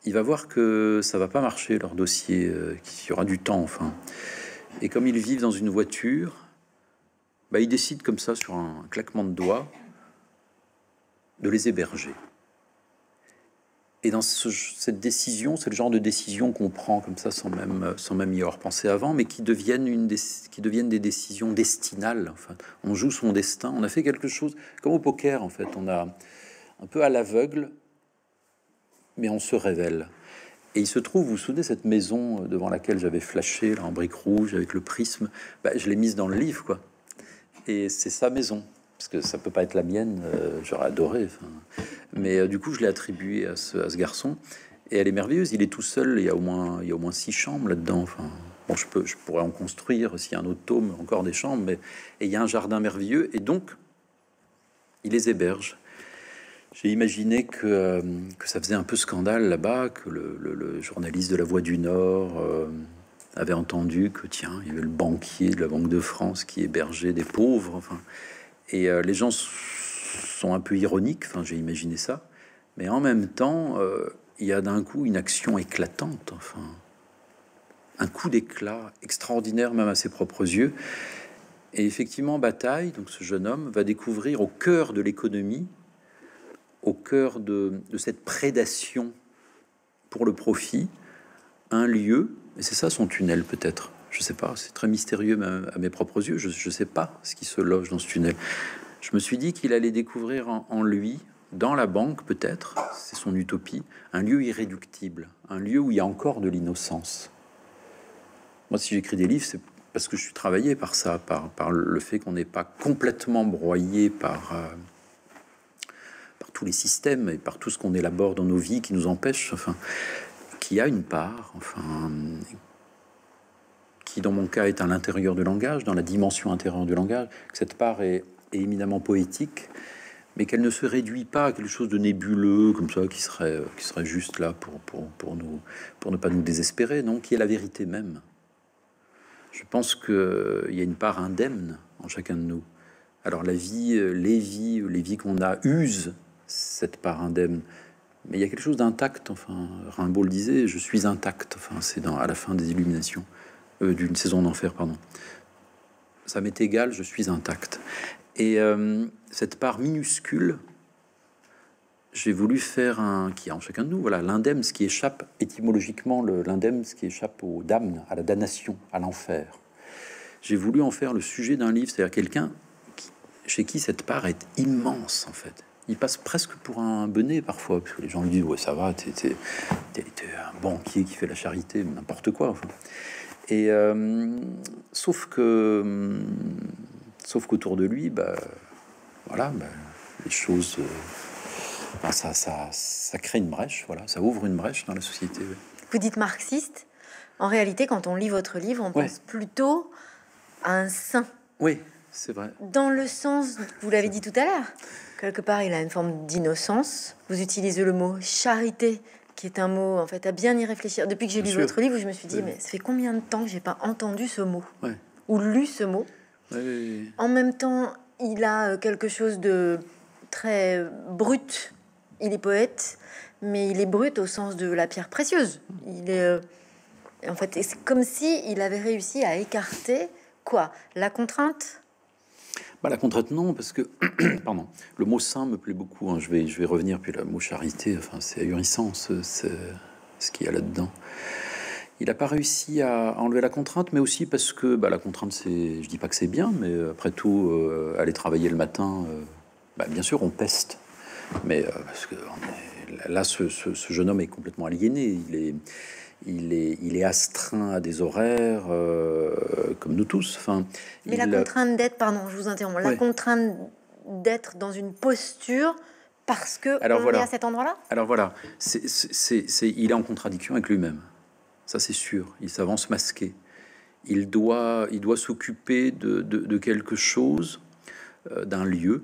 il va voir que ça va pas marcher leur dossier, qu'il y aura du temps enfin. Et comme ils vivent dans une voiture, bah, il décide comme ça sur un claquement de doigts de les héberger. Et dans cette décision, c'est le genre de décision qu'on prend comme ça sans même, sans même y avoir pensé avant, mais qui deviennent, une des, qui deviennent des décisions destinales. Enfin, on joue son destin. On a fait quelque chose comme au poker, en fait. On a un peu à l'aveugle, mais on se révèle. Et il se trouve, vous vous souvenez, cette maison devant laquelle j'avais flashé là, en brique rouge avec le prisme, bah, je l'ai mise dans le livre, quoi. Et c'est sa maison parce que ça peut pas être la mienne, euh, j'aurais adoré. Mais euh, du coup, je l'ai attribué à ce, à ce, garçon, et elle est merveilleuse. Il est tout seul, il y a au moins, il y a au moins six chambres là-dedans. Enfin, bon, je peux, je pourrais en construire s'il y a un autre tome, encore des chambres, mais et il y a un jardin merveilleux, et donc il les héberge. J'ai imaginé que, euh, que, ça faisait un peu scandale là-bas, que le, journaliste de La Voix du Nord avait entendu que tiens, il y avait le banquier de la Banque de France qui hébergeait des pauvres. Enfin, et euh, les gens sont un peu ironiques, enfin j'ai imaginé ça, mais en même temps, euh, il y a d'un coup une action éclatante, enfin un coup d'éclat extraordinaire même à ses propres yeux. Et effectivement, Bataille, donc ce jeune homme, va découvrir au cœur de l'économie, au cœur de, cette prédation pour le profit, un lieu, et c'est ça son tunnel peut-être, je sais pas, c'est très mystérieux à mes propres yeux. Je ne sais pas ce qui se loge dans ce tunnel. Je me suis dit qu'il allait découvrir en, lui, dans la banque peut-être, c'est son utopie, un lieu irréductible, un lieu où il y a encore de l'innocence. Moi, si j'écris des livres, c'est parce que je suis travaillé par ça, par, par le fait qu'on n'est pas complètement broyé par, euh, par tous les systèmes et par tout ce qu'on élabore dans nos vies qui nous empêche, enfin, qui a une part, enfin, qui dans mon cas est à l'intérieur du langage, dans la dimension intérieure du langage, que cette part est, éminemment poétique, mais qu'elle ne se réduit pas à quelque chose de nébuleux comme ça, qui serait, qui serait juste là pour, pour, pour, nous, pour ne pas nous désespérer, non, qui est la vérité même. Je pense qu'il y a une part indemne en chacun de nous. Alors la vie, les vies, les vies qu'on a usent cette part indemne, mais il y a quelque chose d'intact. Enfin, Rimbaud le disait, je suis intact. Enfin, c'est dans à la fin des Illuminations. Euh, d'une saison d'enfer, pardon. Ça m'est égal, je suis intact. Et euh, cette part minuscule, j'ai voulu faire un qui est en chacun de nous, voilà, l'indemne, ce qui échappe étymologiquement, l'indemne, ce qui échappe aux dames, à la damnation, à l'enfer. J'ai voulu en faire le sujet d'un livre, c'est-à-dire quelqu'un chez qui cette part est immense en fait. Il passe presque pour un bonnet parfois, parce que les gens lui disent ouais ça va, t'es un banquier qui fait la charité, n'importe quoi. Enfin. Et euh, sauf que, sauf qu'autour de lui, bah, voilà, bah, les choses, euh, bah, ça, ça, ça, crée une brèche, voilà, ça ouvre une brèche dans la société. Vous dites marxiste. En réalité, quand on lit votre livre, on pense plutôt à un saint. Oui, c'est vrai. Dans le sens, vous l'avez dit tout à l'heure, quelque part, il a une forme d'innocence. Vous utilisez le mot charité qui est un mot, en fait, à bien y réfléchir. Depuis que j'ai lu votre livre, je me suis dit, mais ça fait combien de temps que j'ai pas entendu ce mot ou lu ce mot En même temps, il a euh, quelque chose de très brut. Il est poète, mais il est brut au sens de la pierre précieuse. Il est, euh, en fait, c'est comme si il avait réussi à écarter quoi La contrainte bah, la contrainte, non, parce que, pardon, le mot saint me plaît beaucoup. Hein. Je, vais, je vais revenir, puis le mot charité, enfin, c'est ahurissant ce, ce qu'il y a là-dedans. Il n'a pas réussi à enlever la contrainte, mais aussi parce que bah, la contrainte, c'est, je dis pas que c'est bien, mais euh, après tout, euh, aller travailler le matin, euh, bah, bien sûr, on peste. Mais parce que là, ce, ce, jeune homme est complètement aliéné. Il est, il est, il est astreint à des horaires euh, comme nous tous. Enfin, Mais la contrainte d'être, pardon, je vous interromps, la contrainte d'être dans une posture parce que Alors on voilà. est à cet endroit-là? Alors voilà, c'est, c'est, c'est- il est en contradiction avec lui-même. Ça, c'est sûr. Il s'avance masqué. Il doit, il doit s'occuper de, de- de quelque chose, euh, d'un lieu.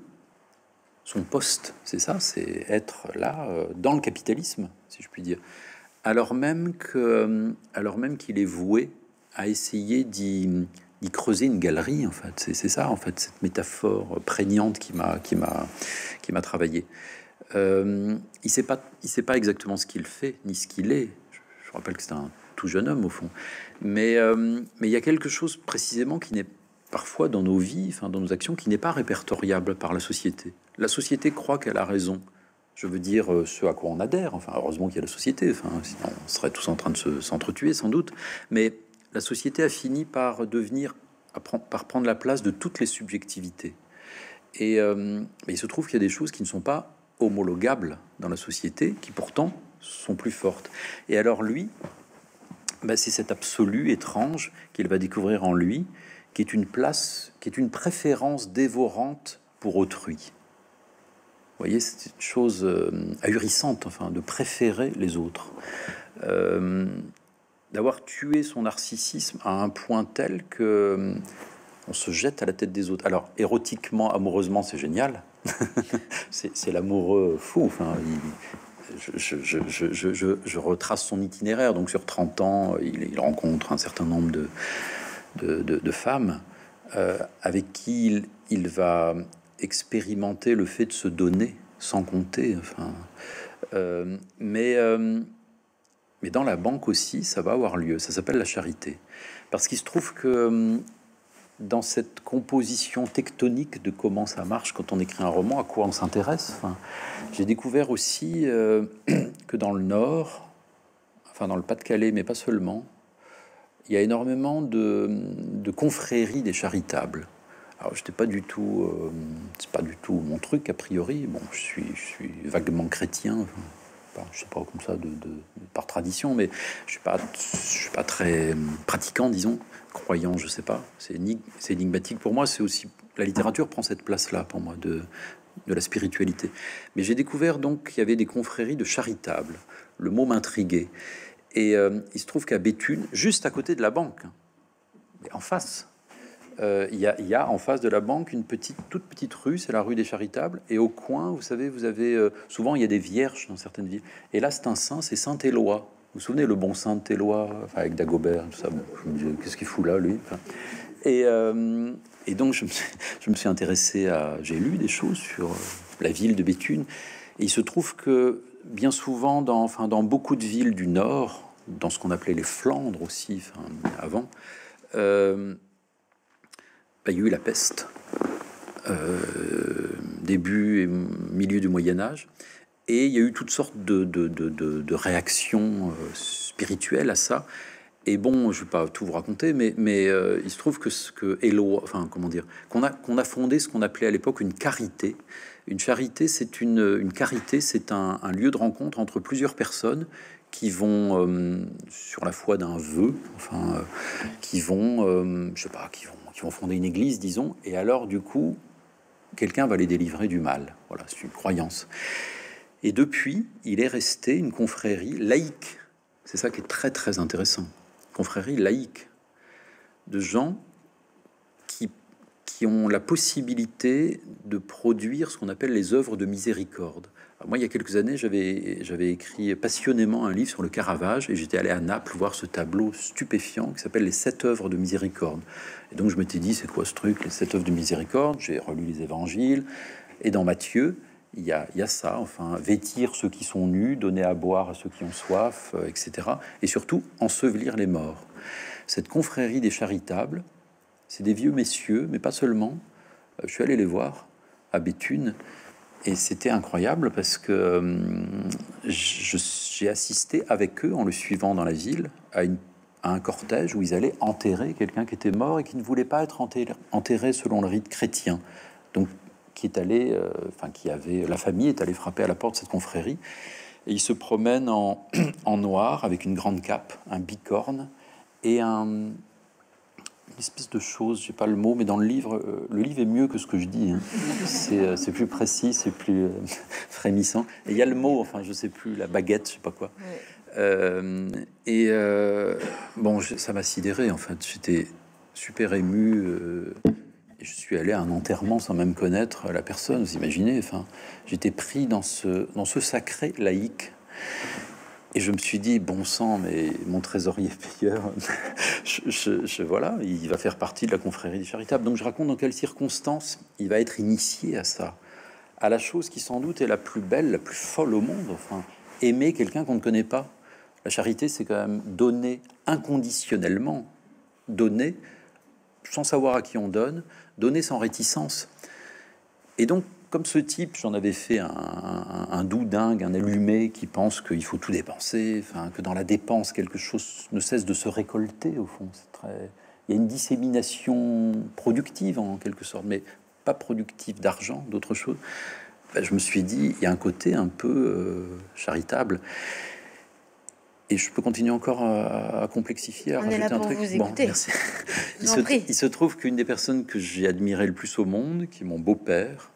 Son poste, c'est ça, c'est être là, euh, dans le capitalisme, si je puis dire. Alors même, que, euh, alors même qu'il est voué à essayer d'y, creuser une galerie, en fait. C'est, ça, en fait, cette métaphore prégnante qui m'a, qui m'a, qui m'a travaillé. Euh, il sait pas, il sait pas exactement ce qu'il fait ni ce qu'il est. Je, je rappelle que c'est un tout jeune homme au fond, mais euh, mais il y a quelque chose précisément qui n'est parfois dans nos vies, enfin dans nos actions, qui n'est pas répertoriable par la société. La société croit qu'elle a raison. Je veux dire euh, ce à quoi on adhère. Enfin, heureusement qu'il y a la société. Sinon on serait tous en train de se- s'entretuer sans doute. Mais la société a fini par devenir, par prendre la place de toutes les subjectivités. Et euh, il se trouve qu'il y a des choses qui ne sont pas homologables dans la société, qui pourtant sont plus fortes. Et alors lui, bah, c'est cet absolu étrange qu'il va découvrir en lui, qui est une place, qui est une préférence dévorante pour autrui. Voyez, c'est une chose euh, ahurissante, enfin, de préférer les autres. Euh, D'avoir tué son narcissisme à un point tel que euh, on se jette à la tête des autres. Alors, érotiquement, amoureusement, c'est génial. c'est l'amoureux fou. Enfin, je, retrace son itinéraire. Donc, sur 30 ans, il, rencontre un certain nombre de, femmes avec qui il va expérimenter le fait de se donner sans compter. Enfin, euh, mais, euh, mais dans la banque aussi, ça va avoir lieu. Ça s'appelle la charité. Parce qu'il se trouve que euh, dans cette composition tectonique de comment ça marche quand on écrit un roman, à quoi on s'intéresse, j'ai découvert aussi euh, que dans le Nord, enfin dans le Pas-de-Calais, mais pas seulement, il y a énormément de, de confréries des charitables. Alors, j'étais pas du tout, euh, c'est pas du tout mon truc a priori. Bon, je suis, je suis vaguement chrétien, enfin, je sais pas comme ça de, par tradition, mais je suis pas, suis pas très pratiquant, disons, croyant, je sais pas. C'est c'est énigmatique pour moi. C'est aussi la littérature prend cette place-là pour moi de de la spiritualité. Mais j'ai découvert donc qu'il y avait des confréries de charitables. Le mot m'intriguait. Et euh, il se trouve qu'à Béthune, juste à côté de la banque, hein, en face, euh, il y, a, en face de la banque une petite, toute petite rue, c'est la rue des Charitables. Et au coin, vous savez, vous avez euh, souvent il y a des vierges dans certaines villes. Et là, c'est un saint, c'est Saint Éloi. Vous vous souvenez le bon Saint Éloi, avec Dagobert, tout ça. Bon, qu'est-ce qu'il fout là, lui euh, et donc, je me, suis, intéressé à. J'ai lu des choses sur la ville de Béthune. Et il se trouve que bien souvent, dans, enfin, dans beaucoup de villes du Nord, dans ce qu'on appelait les Flandres aussi, avant, il y a eu la peste, euh, début et milieu du Moyen Âge, et il y a eu toutes sortes de, de, de- réactions euh, spirituelles à ça. Et bon, je vais pas tout vous raconter, mais, mais euh, il se trouve que ce que Éloi, enfin comment dire, qu'on a qu'on a fondé ce qu'on appelait à l'époque une carité. Une charité, c'est une, une carité, c'est un, lieu de rencontre entre plusieurs personnes qui vont sur la foi d'un vœu, enfin, qui vont, je sais pas, qui vont, qui vont fonder une église, disons, et alors du coup, quelqu'un va les délivrer du mal. Voilà, c'est une croyance. Et depuis, il est resté une confrérie laïque. C'est ça qui est très très intéressant. Confrérie laïque de gens qui, qui ont la possibilité de produire ce qu'on appelle les œuvres de miséricorde. Moi, il y a quelques années, j'avais écrit passionnément un livre sur le Caravage et j'étais allé à Naples voir ce tableau stupéfiant qui s'appelle les sept œuvres de miséricorde. Et donc je m'étais dit, c'est quoi ce truc, les sept œuvres de miséricorde? J'ai relu les évangiles et dans Matthieu, il y, a, y a ça, enfin, vêtir ceux qui sont nus, donner à boire à ceux qui ont soif, euh, etc. Et surtout, ensevelir les morts. Cette confrérie des charitables, c'est des vieux messieurs, mais pas seulement. Euh, Je suis allé les voir à Béthune, et c'était incroyable parce que je- j'ai assisté avec eux, en le suivant dans la ville, à, un cortège où ils allaient enterrer quelqu'un qui était mort et qui ne voulait pas être enterré, selon le rite chrétien. Donc, qui est allé, euh, enfin, qui avait, la famille est allée frapper à la porte de cette confrérie. Et il se promène en, noir avec une grande cape, un bicorne et un, espèce de chose, j'ai pas le mot, mais dans le livre, euh, le livre est mieux que ce que je dis. Hein. Euh, c'est plus précis, c'est plus frémissant. Et il y a le mot, enfin, je sais plus, la baguette, je sais pas quoi. et bon, ça m'a sidéré, en fait. J'étais super ému. et je suis allé à un enterrement sans même connaître la personne, vous imaginez. Enfin, j'étais pris dans ce, dans ce sacré laïque. Et je me suis dit, bon sang, mais mon trésorier payeur, je, voilà, il va faire partie de la confrérie des charitables. Donc je raconte dans quelles circonstances il va être initié à ça, à la chose qui sans doute est la plus belle, la plus folle au monde. Enfin, aimer quelqu'un qu'on ne connaît pas. La charité, c'est quand même donner inconditionnellement, donner sans savoir à qui on donne, donner sans réticence. Et donc, comme ce type, j'en avais fait un, doux dingue, un allumé qui pense qu'il faut tout dépenser, enfin, que dans la dépense, quelque chose ne cesse de se récolter, au fond. Très... Il y a une dissémination productive, en quelque sorte, mais pas productive d'argent, d'autre chose. Ben, je me suis dit, il y a un côté un peu euh, charitable. Et je peux continuer encore à, complexifier, à On rajouter un truc. Vous bon, merci. il, se, il, se, trouve qu'une des personnes que j'ai admiré le plus au monde, qui est mon beau-père,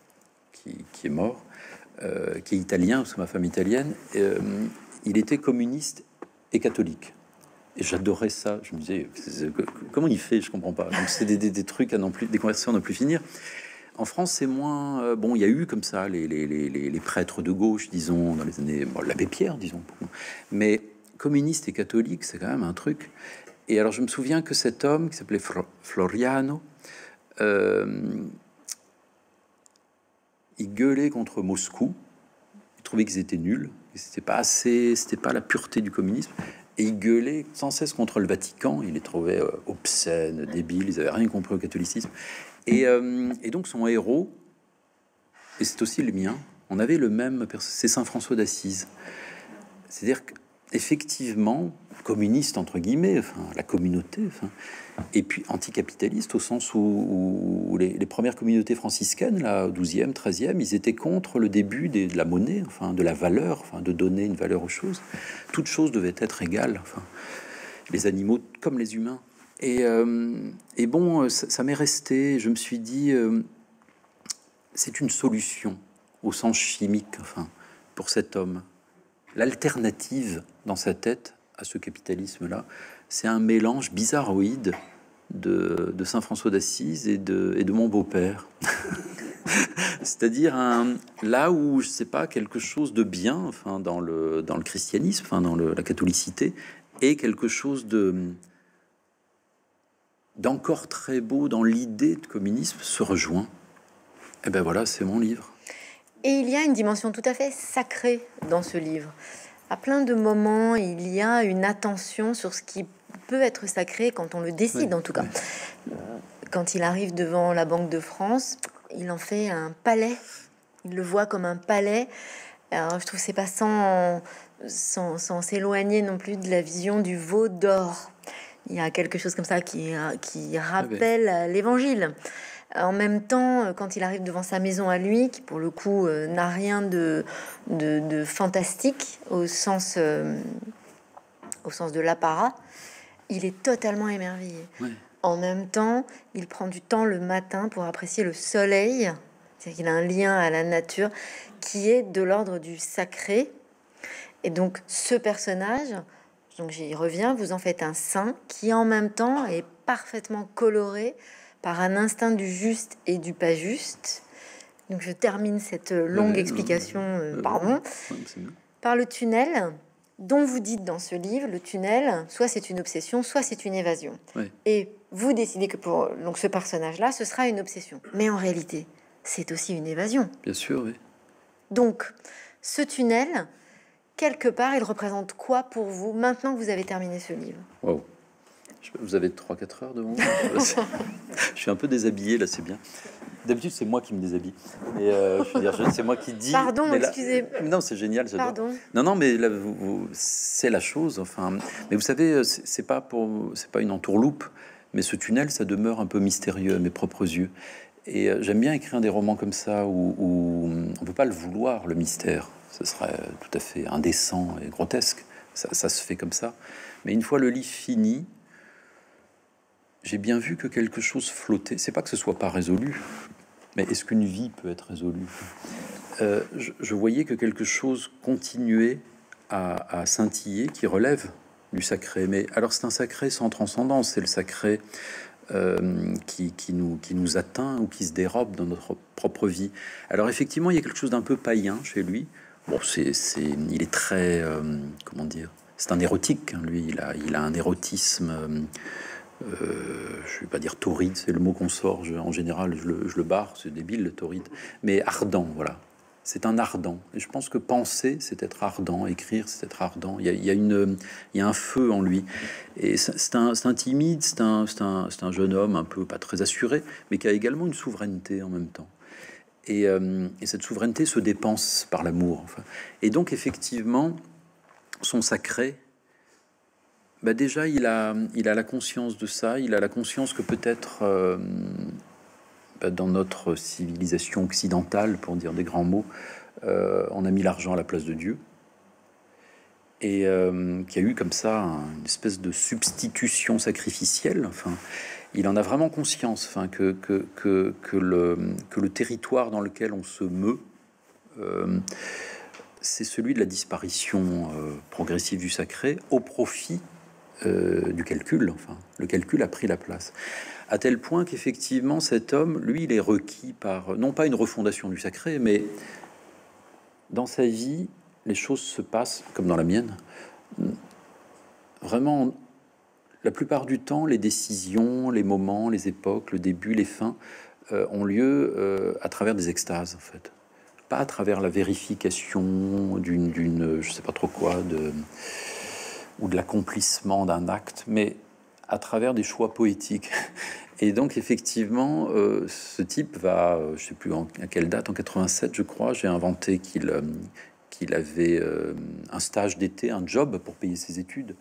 qui, est mort, euh, qui est italien, parce que ma femme italienne, euh, il était communiste et catholique. Et j'adorais ça. Je me disais, comment il fait? Je comprends pas. Donc c'est des, trucs à non plus, des conversations à plus finir. En France, c'est moins. Euh, bon, il y a eu comme ça les, les, les, prêtres de gauche, disons, dans les années. L'abbé Pierre, disons. Mais communiste et catholique, c'est quand même un truc. Et alors, je me souviens que cet homme qui s'appelait Floriano, il gueulait contre Moscou. Il trouvait qu'ils étaient nuls, c'était pas assez, c'était pas la pureté du communisme. Et il gueulait sans cesse contre le Vatican. Il les trouvait euh, obscènes, débiles. Ils avaient rien compris au catholicisme. Et, euh, et donc son héros, et c'est aussi le mien, on avait le même. C'est Saint François d'Assise. C'est-à-dire qu'effectivement, communiste entre guillemets, la communauté, et puis anticapitaliste au sens où, les, premières communautés franciscaines, là, 12e, 13e, ils étaient contre le début de la monnaie, enfin de la valeur, enfin de donner une valeur aux choses. Toute chose devait être égale, enfin les animaux comme les humains. Et, euh, bon, ça, m'est resté. Je me suis dit, euh, c'est une solution au sens chimique, enfin, pour cet homme. L'alternative dans sa tête à ce capitalisme-là, c'est un mélange bizarroïde de, Saint François d'Assise et de, mon beau-père. C'est-à-dire là où je sais pas quelque chose de bien, enfin dans le dans le christianisme, enfin dans la catholicité, et quelque chose de d'encore très beau dans l'idée de communisme se rejoint. Et eh ben voilà, c'est mon livre. Et il y a une dimension tout à fait sacrée dans ce livre. À plein de moments, il y a une attention sur ce qui peut être sacré quand on le décide, en tout cas. Quand il arrive devant la Banque de France, il en fait un palais. Il le voit comme un palais. Alors, je trouve c'est pas sans s'éloigner non plus de la vision du veau d'or. Il y a quelque chose comme ça qui, qui rappelle l'évangile. En même temps, quand il arrive devant sa maison à lui, qui pour le coup euh, n'a rien de, de, fantastique au sens, euh, au sens de l'apparat, il est totalement émerveillé. En même temps, il prend du temps le matin pour apprécier le soleil. C'est-à-dire qu'il a un lien à la nature qui est de l'ordre du sacré. Et donc, ce personnage, donc j'y reviens, vous en faites un saint qui en même temps est parfaitement coloré par un instinct du juste et du pas juste. Donc je termine cette longue explication, euh, pardon, par le tunnel dont vous dites dans ce livre, le tunnel, soit c'est une obsession, soit c'est une évasion. Et vous décidez que pour donc, ce personnage-là, ce sera une obsession. Mais en réalité, c'est aussi une évasion. Bien sûr, oui. Donc, ce tunnel, quelque part, il représente quoi pour vous maintenant que vous avez terminé ce livre? Wow. Vous avez 3-4 heures devant vous? Je suis un peu déshabillé, là, c'est bien. D'habitude, c'est moi qui me déshabille. Et euh, c'est moi qui dis. Pardon, excusez. Non, c'est génial. Pardon. Non, non, mais là, c'est la chose. Enfin, mais vous savez, euh, c'est pas pour, c'est pas une entourloupe, mais ce tunnel, ça demeure un peu mystérieux à mes propres yeux. Et euh, j'aime bien écrire des romans comme ça où, où on peut pas le vouloir, le mystère. Ce serait tout à fait indécent et grotesque. Ça, ça se fait comme ça. Mais une fois le livre fini, j'ai bien vu que quelque chose flottait. C'est pas que ce soit pas résolu, mais est-ce qu'une vie peut être résolue? Euh, je, voyais que quelque chose continuait à, scintiller qui relève du sacré. Mais alors c'est un sacré sans transcendance, c'est le sacré euh, qui, nous, qui nous atteint ou qui se dérobe dans notre propre vie. Alors effectivement, il y a quelque chose d'un peu païen chez lui. Bon, c'est, il est très, euh, comment dire, c'est un érotique. Hein, lui, il a, il a un érotisme euh, je vais pas dire torride, c'est le mot qu'on sort. en général, je le, je barre, c'est débile le torride, mais ardent, voilà. C'est un ardent. Et je pense que penser, c'est être ardent. Écrire, c'est être ardent. Il y, a, une, il y a un feu en lui. Et c'est un, timide, c'est un, un, un, jeune homme un peu pas très assuré, mais qui a également une souveraineté en même temps. Et, euh, et cette souveraineté se dépense par l'amour. Enfin. Et donc, effectivement, son sacré, bah déjà, il a, il a la conscience de ça. Il a la conscience que peut-être euh, bah, dans notre civilisation occidentale, pour dire des grands mots, euh, on a mis l'argent à la place de Dieu. Et euh, qu'il y a eu comme ça une espèce de substitution sacrificielle. Enfin, il en a vraiment conscience enfin, que, que, que, le, que le territoire dans lequel on se meut, c'est celui de la disparition progressive du sacré au profit euh, du calcul. Enfin, le calcul a pris la place. À tel point qu'effectivement, cet homme, lui, il est requis par, non pas une refondation du sacré, mais dans sa vie, les choses se passent, comme dans la mienne, vraiment, la plupart du temps, les décisions, les moments, les époques, le début, les fins, euh, ont lieu euh, à travers des extases, en fait. Pas à travers la vérification d'une, je sais pas trop quoi, de ou de l'accomplissement d'un acte, mais à travers des choix poétiques. Et donc effectivement, euh, ce type va, euh, je sais plus en, à quelle date, en 87 je crois, j'ai inventé qu'il euh, qu'il avait un stage d'été, un job pour payer ses études.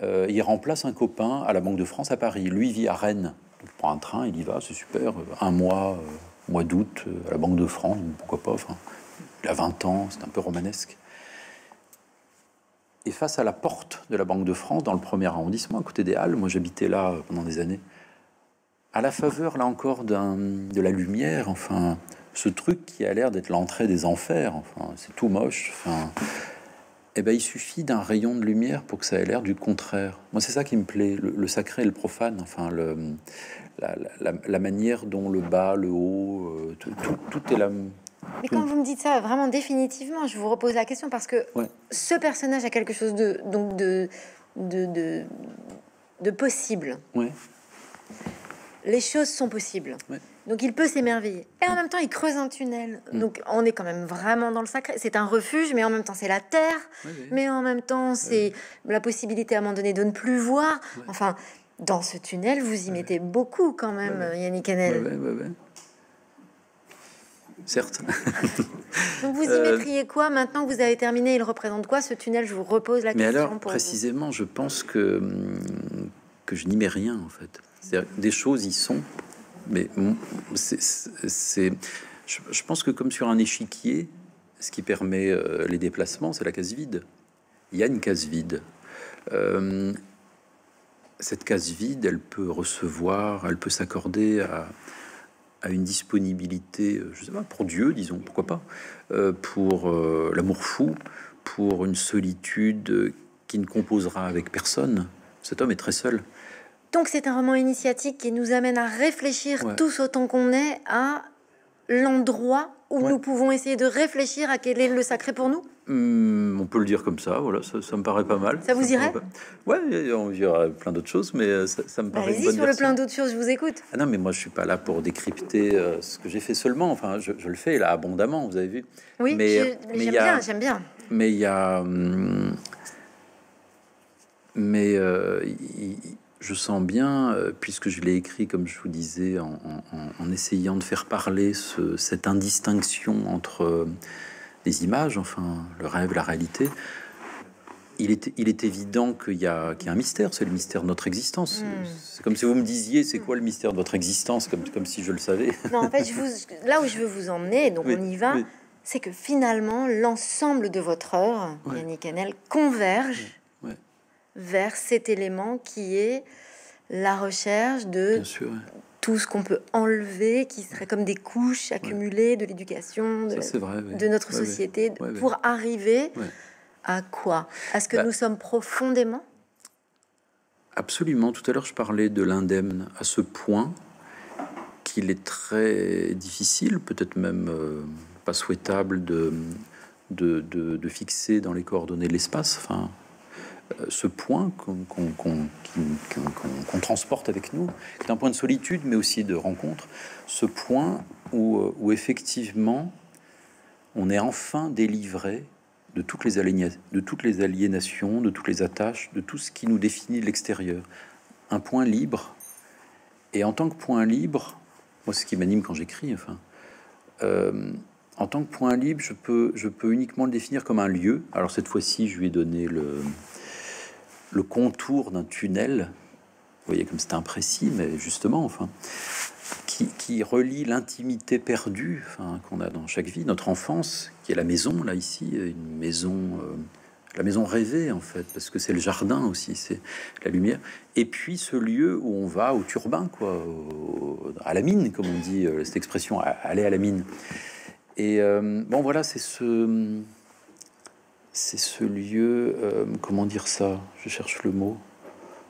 il remplace un copain à la Banque de France à Paris. Lui vit à Rennes. Il prend un train, il y va, c'est super. Un mois, mois d'août, à la Banque de France, pourquoi pas. Enfin, il a 20 ans, c'est un peu romanesque et face à la porte de la Banque de France, dans le premier arrondissement, à côté des Halles, moi j'habitais là pendant des années, à la faveur, là encore, de la lumière, enfin, ce truc qui a l'air d'être l'entrée des enfers, enfin, c'est tout moche, enfin, eh ben, il suffit d'un rayon de lumière pour que ça ait l'air du contraire. Moi, c'est ça qui me plaît, le, sacré et le profane, enfin, le, la, manière dont le bas, le haut, euh, tout, tout, est la, mais quand vous me dites ça vraiment définitivement, je vous repose la question parce que ce personnage a quelque chose de donc de de, de, possible. Les choses sont possibles. Donc il peut s'émerveiller. Et en même temps, il creuse un tunnel. Mm. Donc on est quand même vraiment dans le sacré. C'est un refuge, mais en même temps, c'est la terre. Mais en même temps, c'est la possibilité à un moment donné de ne plus voir. Enfin, dans ce tunnel, vous y mettez beaucoup quand même, Yannick Hanel certes. Donc vous y euh, mettriez quoi maintenant que vous avez terminé Il représente quoi ce tunnel? Je vous repose la question. Mais alors, précisément, je pense que, que je n'y mets rien en fait. Des choses y sont, mais c'est. Je, pense que comme sur un échiquier, ce qui permet euh, les déplacements, c'est la case vide. Il y a une case vide. Euh, cette case vide, elle peut recevoir, elle peut s'accorder à, à une disponibilité, euh, je sais pas, pour Dieu, disons, pourquoi pas, euh, pour euh, l'amour fou, pour une solitude qui ne composera avec personne. Cet homme est très seul. Donc c'est un roman initiatique qui nous amène à réfléchir tous autant qu'on est à l'endroit où nous pouvons essayer de réfléchir à quel est le sacré pour nous hmm, On peut le dire comme ça, voilà, ça, me paraît pas mal. Ça vous irait Ouais, on dira plein d'autres choses, mais euh, ça, me paraît. Allez-y sur le plein d'autres choses, je vous écoute. Ah non, mais moi je suis pas là pour décrypter euh, ce que j'ai fait seulement. Enfin, je, le fais là abondamment, vous avez vu. Oui, mais, j'aime bien, j'aime bien. Mais il y a, hum, mais euh, je sens bien, euh, puisque je l'ai écrit, comme je vous disais, en, essayant de faire parler cette indistinction entre euh, les images, enfin le rêve, la réalité, il est, il est évident qu'il y, a un mystère, c'est le mystère de notre existence. Hmm. C'est comme si vous me disiez, c'est quoi le mystère de votre existence, comme, comme si je le savais. Non, en fait, je vous, là où je veux vous emmener, donc on y va, c'est que finalement, l'ensemble de votre œuvre, Yannick Canel, converge vers cet élément qui est la recherche de Bien sûr, ouais. tout ce qu'on peut enlever, qui serait comme des couches accumulées de l'éducation, de, ça la- c'est vrai. ouais. de notre société, pour arriver à quoi? À ce que Bah- nous sommes profondément? Absolument. Tout à l'heure, je parlais de l'indemne à ce point qu'il est très difficile, peut-être même euh, pas souhaitable, de, de, de- de fixer dans les coordonnées l'espace. Enfin, ce point qu'on transporte avec nous, qui est un point de solitude, mais aussi de rencontre. Ce point où, euh, effectivement, on est enfin délivré de toutes les aliénations, de toutes les attaches, de tout ce qui nous définit de l'extérieur. Un point libre. Et en tant que point libre, moi, c'est ce qui m'anime quand j'écris, enfin, euh, en tant que point libre, je peux uniquement le définir comme un lieu. Alors cette fois-ci, je lui ai donné le, le contour d'un tunnel. Vous voyez comme c'est imprécis, mais justement, enfin, qui, relie l'intimité perdue qu'on a dans chaque vie, notre enfance, qui est la maison, là, ici, une maison, euh, la maison rêvée, en fait, parce que c'est le jardin aussi, c'est la lumière. Et puis ce lieu où on va au turbin, quoi, à la mine, comme on dit, euh, cette expression, aller à la mine. Et euh, bon, voilà, c'est ce, c'est ce lieu, euh, comment dire ça? Je cherche le mot.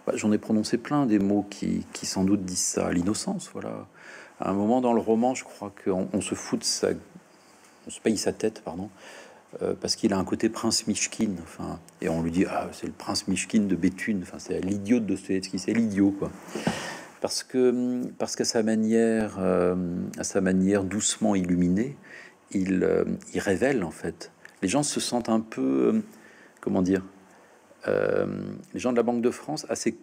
Bah, J'en ai prononcé plein des mots qui, qui sans doute disent ça, l'innocence, voilà. À un moment dans le roman, je crois qu'on on se fout de sa, on se paye sa tête, pardon, euh, parce qu'il a un côté prince Mishkin, enfin, et on lui dit ah c'est le prince Mishkin de Béthune, enfin c'est l'idiot de Dostoevsky, c'est l'idiot quoi, parce que parce qu'à sa manière, euh, à sa manière doucement illuminée, il, il révèle en fait. Les gens se sentent un peu, euh, comment dire, euh, les gens de la Banque de France, assez,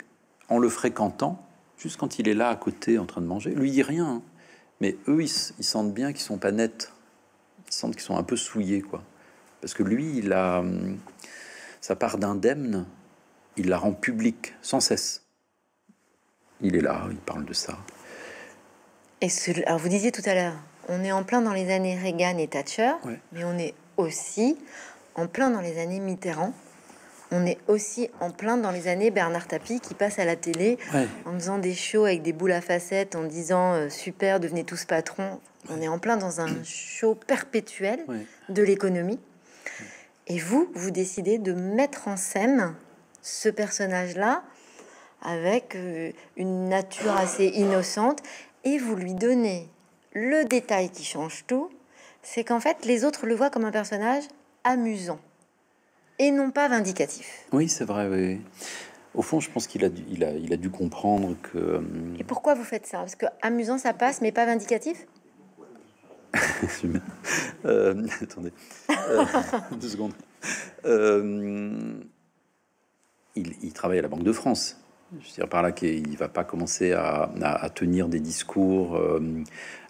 en le fréquentant, juste quand il est là à côté en train de manger, lui il dit rien, hein. mais eux ils, sentent bien qu'ils sont pas nets, ils sentent qu'ils sont un peu souillés quoi, parce que lui il a hum, sa part d'indemne, il la rend publique sans cesse. Il est là, il parle de ça. Et ce- alors vous disiez tout à l'heure, on est en plein dans les années Reagan et Thatcher, Ouais. mais on est aussi en plein dans les années Mitterrand. On est aussi en plein dans les années Bernard Tapie qui passe à la télé Ouais. en faisant des shows avec des boules à facettes, en disant euh, super, devenez tous patrons. On est en plein dans un show perpétuel Ouais. de l'économie. Et vous, vous décidez de mettre en scène ce personnage-là avec euh, une nature assez innocente et vous lui donnez le détail qui change tout, c'est qu'en fait les autres le voient comme un personnage amusant et non pas vindicatif. Oui, c'est vrai. oui. Au fond, je pense qu'il a, dû- il a, il a dû comprendre que hum, Et pourquoi vous faites ça? Parce que amusant ça passe mais pas vindicatif? Euh, attendez, Euh, deux secondes. Euh, il, il travaille à la Banque de France. Je veux dire par là qu'il va pas commencer à, tenir des discours.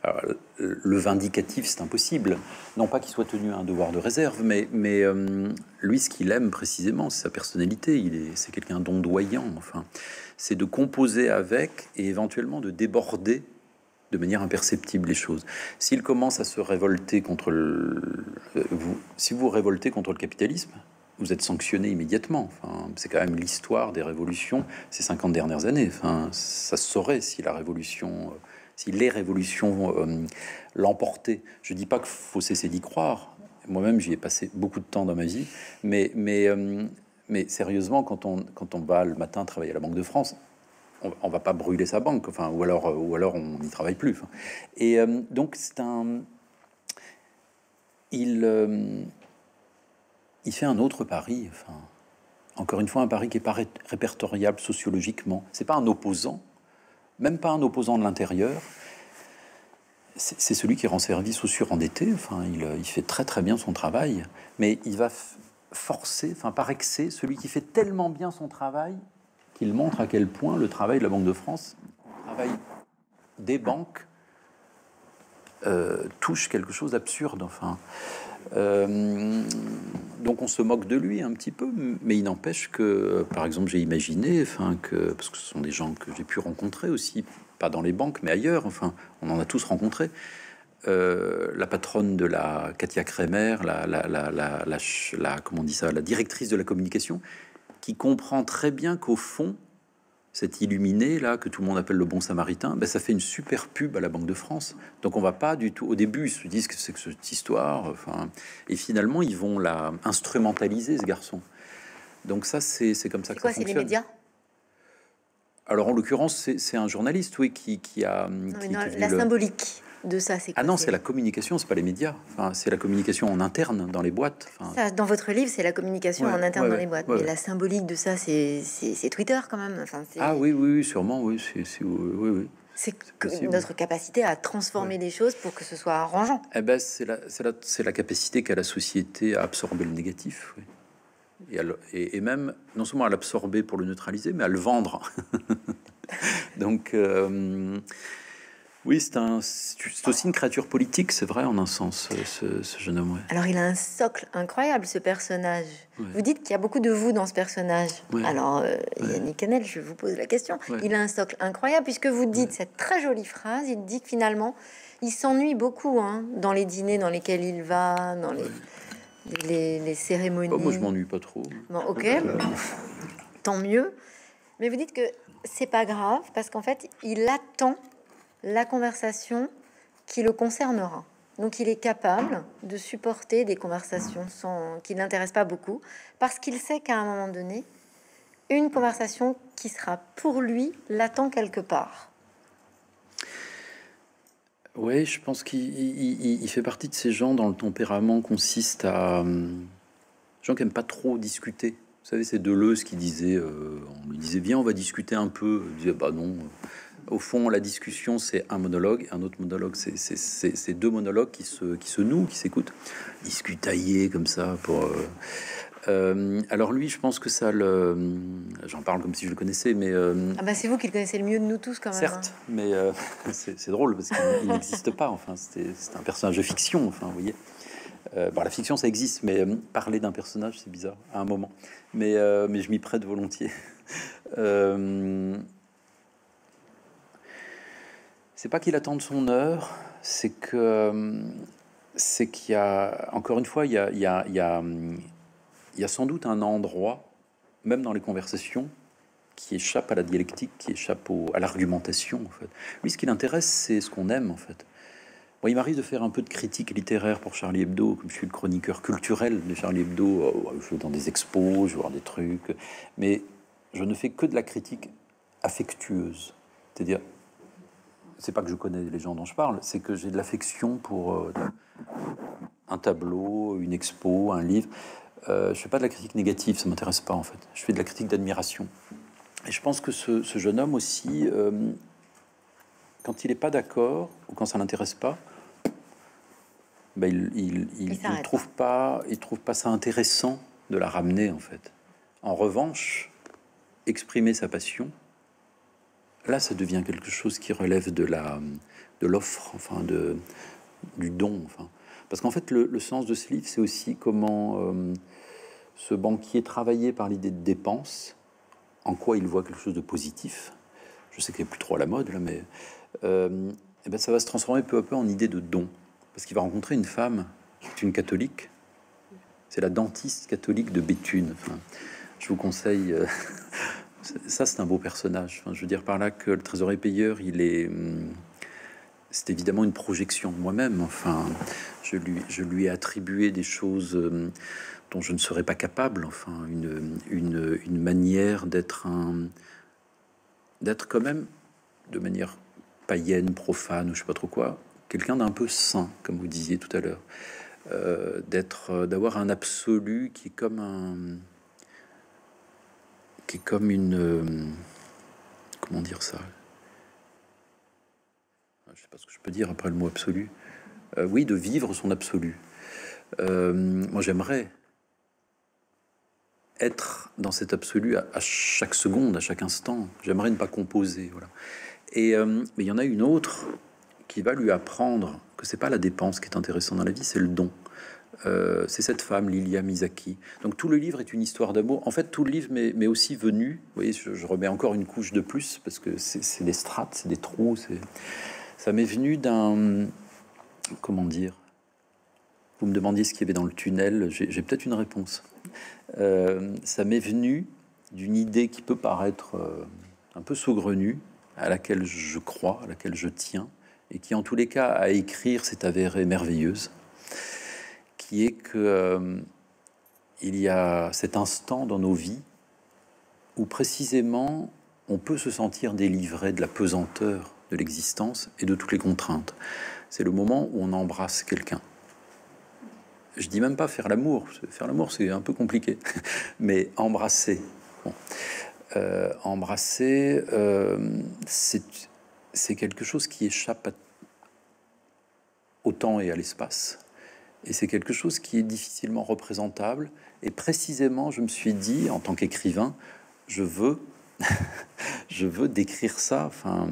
euh, le vindicatif, c'est impossible. Non pas qu'il soit tenu à un devoir de réserve, mais, mais euh, lui, ce qu'il aime précisément, c'est sa personnalité. Il est, c'est quelqu'un d'ondoyant. Enfin, c'est de composer avec et éventuellement de déborder de manière imperceptible les choses. S'il commence à se révolter contre le, vous vous révoltez contre le capitalisme, vous êtes sanctionné immédiatement. Enfin, c'est quand même l'histoire des révolutions ces 50 dernières années. Enfin, ça se saurait si la révolution, euh, si les révolutions euh, l'emportaient. Je dis pas qu'il faut cesser d'y croire. Moi-même, j'y ai passé beaucoup de temps dans ma vie, mais mais euh, mais sérieusement, quand on quand on va le matin travailler à la Banque de France, on, on va pas brûler sa banque, enfin, ou alors, euh, ou alors on n'y travaille plus. Et donc c'est un, il, il fait un autre pari. Enfin, encore une fois, un pari qui est pas ré- répertoriable sociologiquement. C'est pas un opposant, même pas un opposant de l'intérieur. C'est celui qui rend service aux surendettés. Enfin, il, fait très très bien son travail, mais il va forcer, enfin par excès, celui qui fait tellement bien son travail qu'il montre à quel point le travail de la Banque de France, le travail des banques, euh, touche quelque chose d'absurde. Enfin, Euh, donc on se moque de lui un petit peu, mais il n'empêche que, par exemple, j'ai imaginé, enfin parce que ce sont des gens que j'ai pu rencontrer aussi, pas dans les banques, mais ailleurs. Enfin, on en a tous rencontré. Euh, la patronne de la Katia Kremer, la- comment on dit ça, la directrice de la communication, qui comprend très bien qu'au fond, cet illuminé là que tout le monde appelle le bon samaritain, ben, ça fait une super pub à la Banque de France. Donc on va pas du tout. Au début, ils se disent que c'est que cette histoire. Enfin, et finalement, ils vont la instrumentaliser ce garçon. Donc ça, c'est comme ça que quoi, ça fonctionne. C'est les médias? Alors en l'occurrence, c'est un journaliste, oui, qui, qui a. Qui, la symbolique de ça, c'est Ah non, c'est la communication, c'est pas les médias. Enfin, c'est la communication en interne dans les boîtes. Ça, dans votre livre, c'est la communication Ouais, en interne ouais, dans les boîtes. Mais la symbolique de ça, c'est Twitter quand même. Enfin, Ah oui, oui, oui, sûrement, oui, c'est, oui, oui, notre capacité à transformer les choses pour que ce soit arrangeant. Eh ben, c'est la, capacité qu'a la société à absorber le négatif, oui. Et, à le- et, et même, non seulement à l'absorber pour le neutraliser, mais à le vendre. Donc, euh, oui, c'est, un, aussi une créature politique, c'est vrai, en un sens, euh, ce, ce jeune homme. ouais. Alors, il a un socle incroyable, ce personnage. Ouais. Vous dites qu'il y a beaucoup de vous dans ce personnage. Ouais. Alors, euh, Yannick Canel, je vous pose la question. Il a un socle incroyable, puisque vous dites cette très jolie phrase. Il dit que finalement, il s'ennuie beaucoup hein, dans les dîners dans lesquels il va, dans les, les, les cérémonies. Oh, moi, je m'ennuie pas trop. Bon, ok, tant mieux. Mais vous dites que c'est pas grave parce qu'en fait, il attend la conversation qui le concernera. Donc, il est capable de supporter des conversations sans, qui n'intéressent pas beaucoup parce qu'il sait qu'à un moment donné, une conversation qui sera pour lui l'attend quelque part. Oui, je pense qu'il il- il- il fait partie de ces gens dont le tempérament consiste à... hum, gens qui aiment pas trop discuter. Vous savez, c'est Deleuze qui disait, euh, on lui disait, viens, on va discuter un peu. Il disait, bah non. Au fond, la discussion, c'est un monologue, un autre monologue, c'est- deux monologues qui se, qui se nouent, qui s'écoutent. Discutailler comme ça pour... euh, euh, alors lui, je pense que ça le... J'en parle comme si je le connaissais, mais... euh, Ah bah c'est vous qui le connaissez le mieux de nous tous quand même. Certes, mais euh, c'est drôle parce qu'il il n'existe pas. Enfin, c'était c'est un personnage de fiction. Enfin, vous voyez. Bon, la fiction, ça existe, mais parler d'un personnage, c'est bizarre à un moment. Mais, mais je m'y prête volontiers. C'est pas qu'il attende son heure, c'est que euh, c'est qu'il y a encore une fois, il y a, il y a, il y a, sans doute un endroit, même dans les conversations, qui échappe à la dialectique, qui échappe au- à l'argumentation. En fait. Lui, ce qui l'intéresse, c'est ce qu'on aime, en fait. Moi, il m'arrive de faire un peu de critique littéraire pour Charlie Hebdo, comme je suis le chroniqueur culturel de Charlie Hebdo. euh, Je vais dans des expos, je vais voir des trucs, mais je ne fais que de la critique affectueuse. C'est-à-dire, c'est pas que je connais les gens dont je parle, c'est que j'ai de l'affection pour euh, un tableau, une expo, un livre. Euh, je fais pas de la critique négative, ça m'intéresse pas en fait. Je fais de la critique d'admiration. Et je pense que ce, ce jeune homme aussi, euh, quand il n'est pas d'accord ou quand ça l'intéresse pas, ben, il, il, il- trouve pas, il trouve pas ça intéressant de la ramener en fait. En revanche, exprimer sa passion, là, ça devient quelque chose qui relève de la, de l'offre, enfin de du don, enfin. Parce qu'en fait, le, sens de ce livre, c'est aussi comment euh, ce banquier travaillé par l'idée de dépense, en quoi il voit quelque chose de positif. Je sais qu'il n'est plus trop à la mode là, mais euh, eh ben, ça va se transformer peu à peu en idée de don, parce qu'il va rencontrer une femme, qui est une catholique. C'est la dentiste catholique de Béthune. Je vous conseille. euh, ça, c'est un beau personnage. Je veux dire par là que le trésorier payeur, il est. hum, c'est évidemment une projection moi-même. Enfin, je lui, ai attribué des choses euh, dont je ne serais pas capable. Enfin, une, manière d'être un, d'être quand même de manière païenne, profane, ou je sais pas trop quoi, quelqu'un d'un peu saint, comme vous disiez tout à l'heure, Euh, d'être, d'avoir un absolu qui est comme un, qui est comme une, euh, comment dire ça? Je sais pas ce que je peux dire après le mot absolu. Euh, oui, de vivre son absolu. Euh, moi, j'aimerais être dans cet absolu à, chaque seconde, à chaque instant. J'aimerais ne pas composer, voilà. Et mais il y en a une autre qui va lui apprendre que c'est pas la dépense qui est intéressant dans la vie, c'est le don. Euh, c'est cette femme, Lilia Misaki. Donc tout le livre est une histoire d'amour. En fait, tout le livre m'est m'est aussi venu. Vous voyez, je, remets encore une couche de plus parce que c'est des strates, c'est des trous. ça m'est venu d'un. Comment dire Vous me demandiez ce qu'il y avait dans le tunnel. J'ai j'ai peut-être une réponse. Euh, ça m'est venu d'une idée qui peut paraître euh, un peu saugrenue, à laquelle je crois, à laquelle je tiens, et qui en tous les cas à écrire s'est avérée merveilleuse, qui est que euh, il y a cet instant dans nos vies où précisément on peut se sentir délivré de la pesanteur de l'existence et de toutes les contraintes. C'est le moment où on embrasse quelqu'un. Je dis même pas faire l'amour. Faire l'amour, c'est un peu compliqué, mais embrasser. Euh, embrasser, euh, c'est quelque chose qui échappe au temps et à l'espace. Et c'est quelque chose qui est difficilement représentable. Et précisément, je me suis dit, en tant qu'écrivain, je veux, je veux décrire ça. Enfin,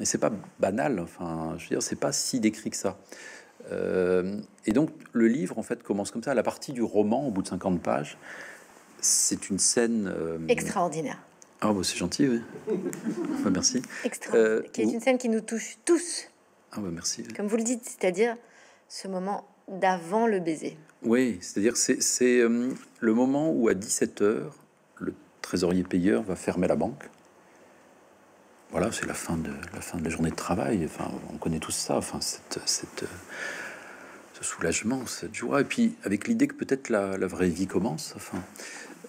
et c'est pas banal. Enfin, je veux dire, c'est pas si décrit que ça. Euh, et donc, le livre, en fait, commence comme ça. La partie du roman, au bout de 50 pages, c'est une scène euh, extraordinaire. Ah, bah, c'est gentil, oui. enfin, merci. Euh, qui est une scène qui nous touche tous. Ah, bah, merci. Comme vous le dites, c'est-à-dire ce moment d'avant le baiser. Oui, c'est-à-dire c'est euh, le moment où à 17h, le trésorier payeur va fermer la banque. Voilà, c'est la fin de la fin de la journée de travail. Enfin, on connaît tous ça. Enfin, cette, cette ce soulagement, cette joie, et puis avec l'idée que peut-être la, la, vraie vie commence. Enfin,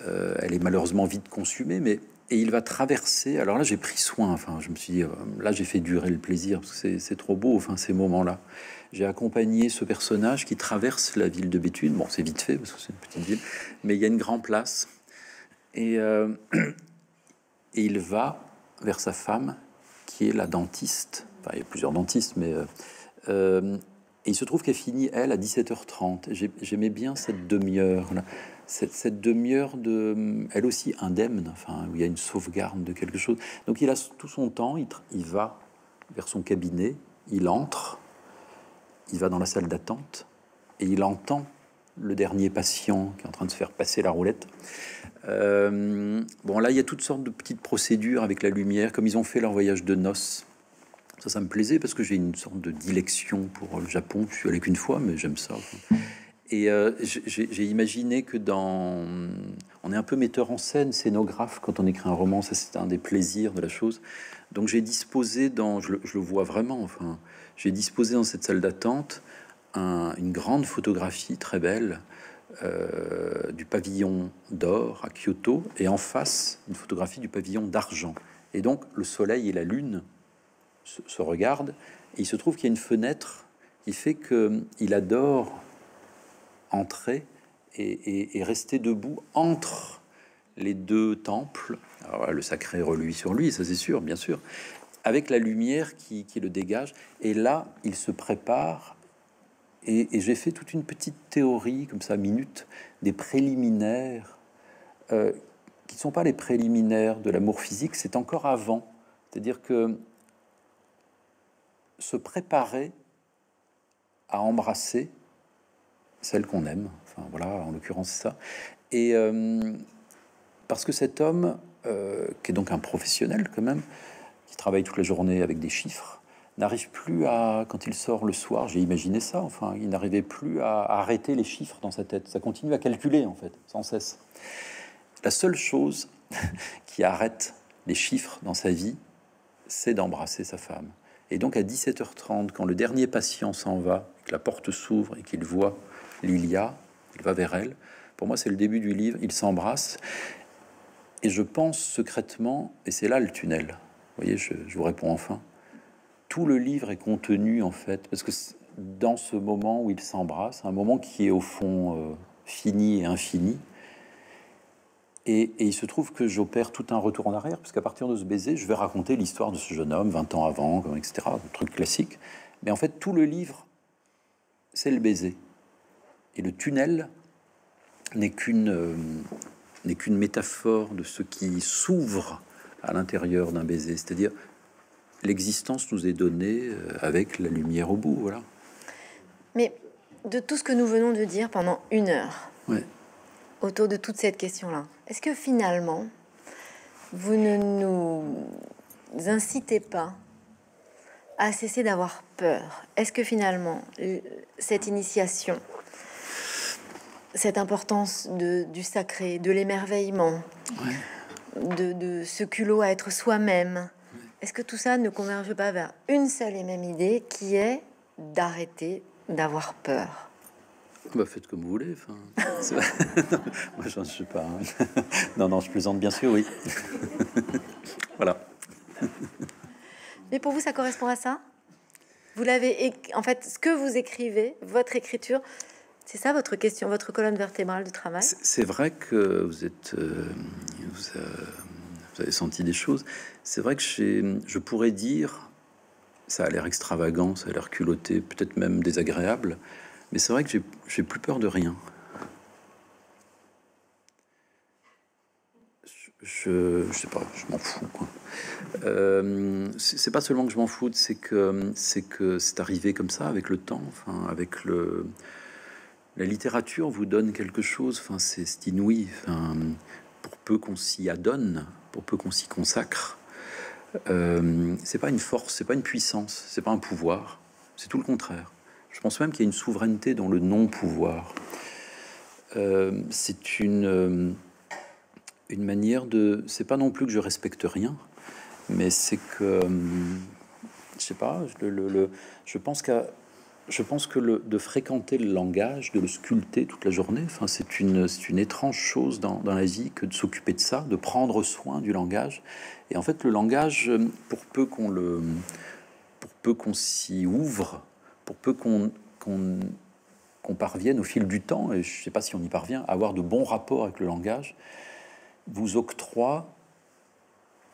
euh, elle est malheureusement vite consumée, mais et il va traverser. Alors là, j'ai pris soin. Enfin, je me suis dit, euh, là, j'ai fait durer le plaisir parce que c'est trop beau. Enfin, ces moments-là j'ai accompagné ce personnage qui traverse la ville de Béthune. Bon, c'est vite fait parce que c'est une petite ville, mais il y a une grande place. Et, euh, il va vers sa femme qui est la dentiste. Enfin, il y a plusieurs dentistes, mais. Euh, euh, et il se trouve qu'elle finit, elle, à 17h30. J'aimais bien cette demi-heure, cette, demi-heure de, elle aussi indemne, enfin, où il y a une sauvegarde de quelque chose. Donc il a tout son temps, il va vers son cabinet, il entre, il va dans la salle d'attente et il entend le dernier patient qui est en train de se faire passer la roulette. Euh, bon, là, il y a toutes sortes de petites procédures avec la lumière, comme ils ont fait leur voyage de noces. Ça, ça me plaisait parce que j'ai une sorte de dilection pour le Japon. Je suis allé qu'une fois, mais j'aime ça. Et euh, j'ai imaginé que dans... On est un peu metteur en scène, scénographe quand on écrit un roman, ça c'est un des plaisirs de la chose. Donc j'ai disposé dans... Je le, je le, vois vraiment, enfin, j'ai disposé dans cette salle d'attente un, une grande photographie très belle euh, du pavillon d'or à Kyoto et en face une photographie du pavillon d'argent. Et donc le soleil et la lune se, regardent et il se trouve qu'il y a une fenêtre qui fait qu'il adore entrer et, rester debout entre les deux temples. Le sacré reluit sur lui, ça c'est sûr, bien sûr, avec la lumière qui, le dégage. Et là, il se prépare. Et, j'ai fait toute une petite théorie, comme ça, minute, des préliminaires, euh, qui ne sont pas les préliminaires de l'amour physique, c'est encore avant. C'est-à-dire que se préparer à embrasser, celle qu'on aime. Enfin voilà, en l'occurrence ça. Et euh, parce que cet homme, euh, qui est donc un professionnel quand même, qui travaille toute la journée avec des chiffres, n'arrive plus à, quand il sort le soir, j'ai imaginé ça, enfin, il n'arrivait plus à, arrêter les chiffres dans sa tête. Ça continue à calculer en fait, sans cesse. La seule chose qui arrête les chiffres dans sa vie, c'est d'embrasser sa femme. Et donc à 17h30, quand le dernier patient s'en va, que la porte s'ouvre et qu'il voit Lilia, il va vers elle. Pour moi, c'est le début du livre. Ils s'embrassent. Et je pense secrètement, et c'est là le tunnel. Vous voyez, je, vous réponds enfin. Tout le livre est contenu, en fait, parce que dans ce moment où ils s'embrassent, un moment qui est au fond euh, fini et infini, et, il se trouve que j'opère tout un retour en arrière, parce qu'à partir de ce baiser, je vais raconter l'histoire de ce jeune homme, 20 ans avant, etc., truc classique. Mais en fait, tout le livre, c'est le baiser. Et le tunnel n'est qu'une euh, n'est qu'une métaphore de ce qui s'ouvre à l'intérieur d'un baiser, c'est-à-dire l'existence nous est donnée euh, avec la lumière au bout, voilà. Mais de tout ce que nous venons de dire pendant une heure, ouais. autour de toute cette question-là, est-ce que finalement vous ne nous incitez pas à cesser d'avoir peur? Est-ce que finalement cette initiation cette importance de, du sacré, de l'émerveillement, ouais. De, de ce culot à être soi-même, est-ce que tout ça ne converge pas vers une seule et même idée qui est d'arrêter d'avoir peur? Bah, faites comme vous voulez. Enfin, moi, je ne sais pas. Hein. non, non, je plaisante bien sûr, oui. voilà. Mais pour vous, ça correspond à ça? Vous l'avez, en fait, ce que vous écrivez, votre écriture, c'est ça votre question, votre colonne vertébrale du travail? C'est vrai que vous êtes, euh, vous, avez senti des choses. C'est vrai que je pourrais dire, ça a l'air extravagant, ça a l'air culotté, peut-être même désagréable, mais c'est vrai que j'ai plus peur de rien. Je, je sais pas, je m'en fous. Euh, c'est pas seulement que je m'en fous, c'est que c'est que c'est arrivé comme ça avec le temps, enfin avec le la littérature vous donne quelque chose, enfin c'est inouï, enfin, pour peu qu'on s'y adonne, pour peu qu'on s'y consacre, euh, c'est pas une force, c'est pas une puissance, c'est pas un pouvoir, c'est tout le contraire. Je pense même qu'il y a une souveraineté dans le non-pouvoir. Euh, c'est une, euh, une manière de. C'est pas non plus que je respecte rien, mais c'est que. Euh, je sais pas, le, je pense qu'à. Je pense que le, de fréquenter le langage, de le sculpter toute la journée, enfin, c'est une, une étrange chose dans, dans la vie que de s'occuper de ça, de prendre soin du langage. Et en fait, le langage, pour peu qu'on le, pour peu qu'on s'y ouvre, pour peu qu'on qu'on parvienne au fil du temps, et je ne sais pas si on y parvient, à avoir de bons rapports avec le langage, vous octroie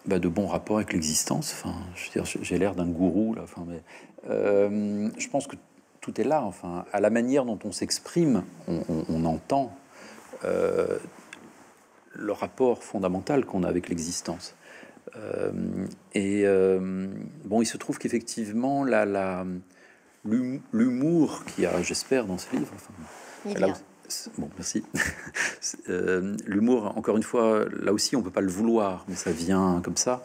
bah, de bons rapports avec l'existence. Enfin, j'ai l'air d'un gourou là. Enfin, mais euh, je pense que tout est là. Enfin, à la manière dont on s'exprime, on, entend euh, le rapport fondamental qu'on a avec l'existence. Euh, et bon, il se trouve qu'effectivement, la, la l'humour qu'il y a, j'espère, dans ce livre. Enfin, bon, merci. Euh, l'humour, encore une fois, là aussi, on peut pas le vouloir, mais ça vient comme ça.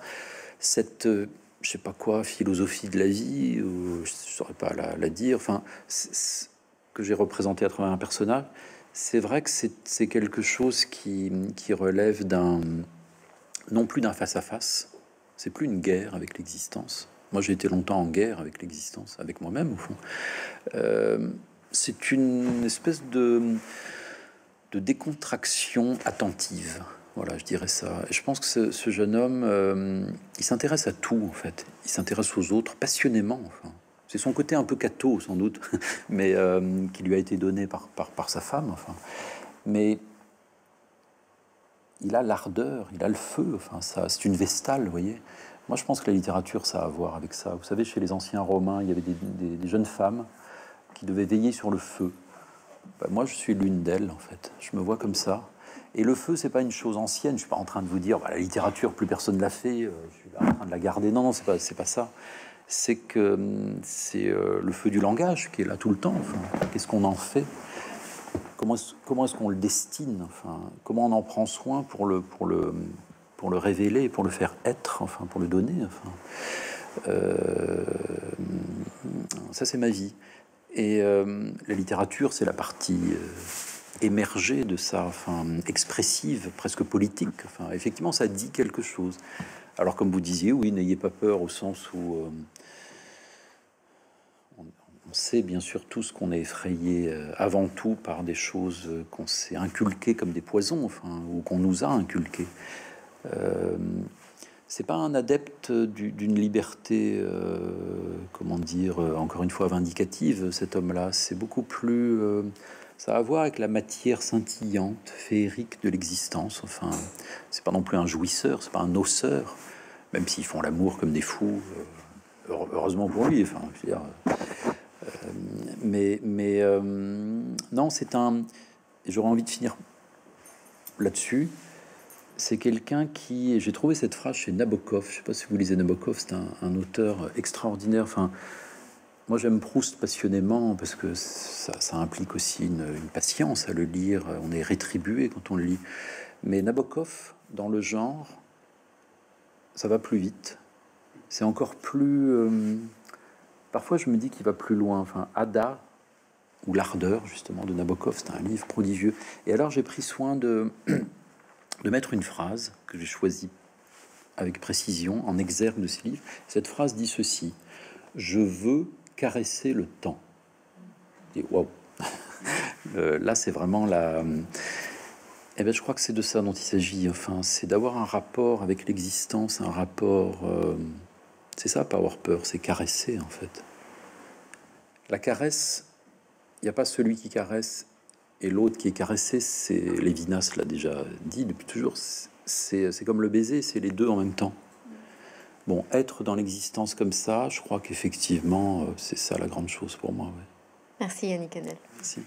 Cette, euh, je sais pas quoi, philosophie de la vie, ou je saurais pas la, dire, enfin, que j'ai représenté à travers un personnage, c'est vrai que c'est quelque chose qui, relève d'un, non plus d'un face-à-face, c'est plus une guerre avec l'existence, moi, j'ai été longtemps en guerre avec l'existence, avec moi-même, au fond. Euh, c'est une espèce de décontraction attentive. Voilà, je dirais ça. Je pense que ce, jeune homme, euh, il s'intéresse à tout, en fait. Il s'intéresse aux autres passionnément. Enfin. C'est son côté un peu cateau, sans doute, mais euh, qui lui a été donné par, par, sa femme. Enfin. Mais il a l'ardeur, il a le feu. Enfin, c'est une vestale, vous voyez. Moi, je pense que la littérature, ça a à voir avec ça. Vous savez, chez les anciens Romains, il y avait des, jeunes femmes qui devaient veiller sur le feu. Ben, moi, je suis l'une d'elles, en fait. Je me vois comme ça. Et le feu, c'est pas une chose ancienne. Je suis pas en train de vous dire, bah, la littérature, plus personne l'a fait. Euh, je suis en train de la garder. Non, non, c'est pas, c'est pas ça. C'est que hum, c'est euh, le feu du langage qui est là tout le temps. Qu'est-ce qu'on en fait? Comment est-ce, comment est-ce qu'on le destine Enfin, comment on en prend soin pour le, pour le, pour le révéler, pour le faire être, enfin pour le donner. Enfin, euh, ça c'est ma vie. Et euh, la littérature, c'est la partie émergée de ça, enfin expressive, presque politique. Enfin, effectivement, ça dit quelque chose. Alors, comme vous disiez, oui, n'ayez pas peur au sens où on, sait bien sûr tous qu'on est effrayé avant tout par des choses qu'on s'est inculquées comme des poisons, enfin, ou qu'on nous a inculquées. Euh, c'est pas un adepte d'une liberté, euh, comment dire, euh, encore une fois vindicative, cet homme-là. C'est beaucoup plus. Ça a à voir avec la matière scintillante, féerique de l'existence. Enfin, c'est pas non plus un jouisseur, c'est pas un osseur, même s'ils font l'amour comme des fous. heureusement pour lui. Enfin, mais, mais non, c'est un. J'aurais envie de finir là-dessus c'est quelqu'un qui. J'ai trouvé cette phrase chez Nabokov. Je sais pas si vous lisez Nabokov, c'est un, auteur extraordinaire. Enfin, moi, j'aime Proust passionnément parce que ça, implique aussi une, patience à le lire. On est rétribué quand on le lit. Mais Nabokov, dans le genre, ça va plus vite. C'est encore plus. Euh, parfois, je me dis qu'il va plus loin. Enfin, Ada ou l'ardeur justement de Nabokov, c'est un livre prodigieux. Et alors, j'ai pris soin de de mettre une phrase que j'ai choisie avec précision en exergue de ce livre. Cette phrase dit ceci Je veux caresser le temps. Et waouh euh, Là, c'est vraiment la. Eh bien, je crois que c'est de ça dont il s'agit. Enfin, c'est d'avoir un rapport avec l'existence, un rapport. Euh, c'est ça, pas avoir peur, c'est caresser en fait. La caresse, il n'y a pas celui qui caresse et l'autre qui est caressé. C'est Lévinas l'a déjà dit depuis toujours. C'est comme le baiser, c'est les deux en même temps. Bon, être dans l'existence comme ça, je crois qu'effectivement, euh, c'est ça la grande chose pour moi. Merci Yannick Canel. Merci.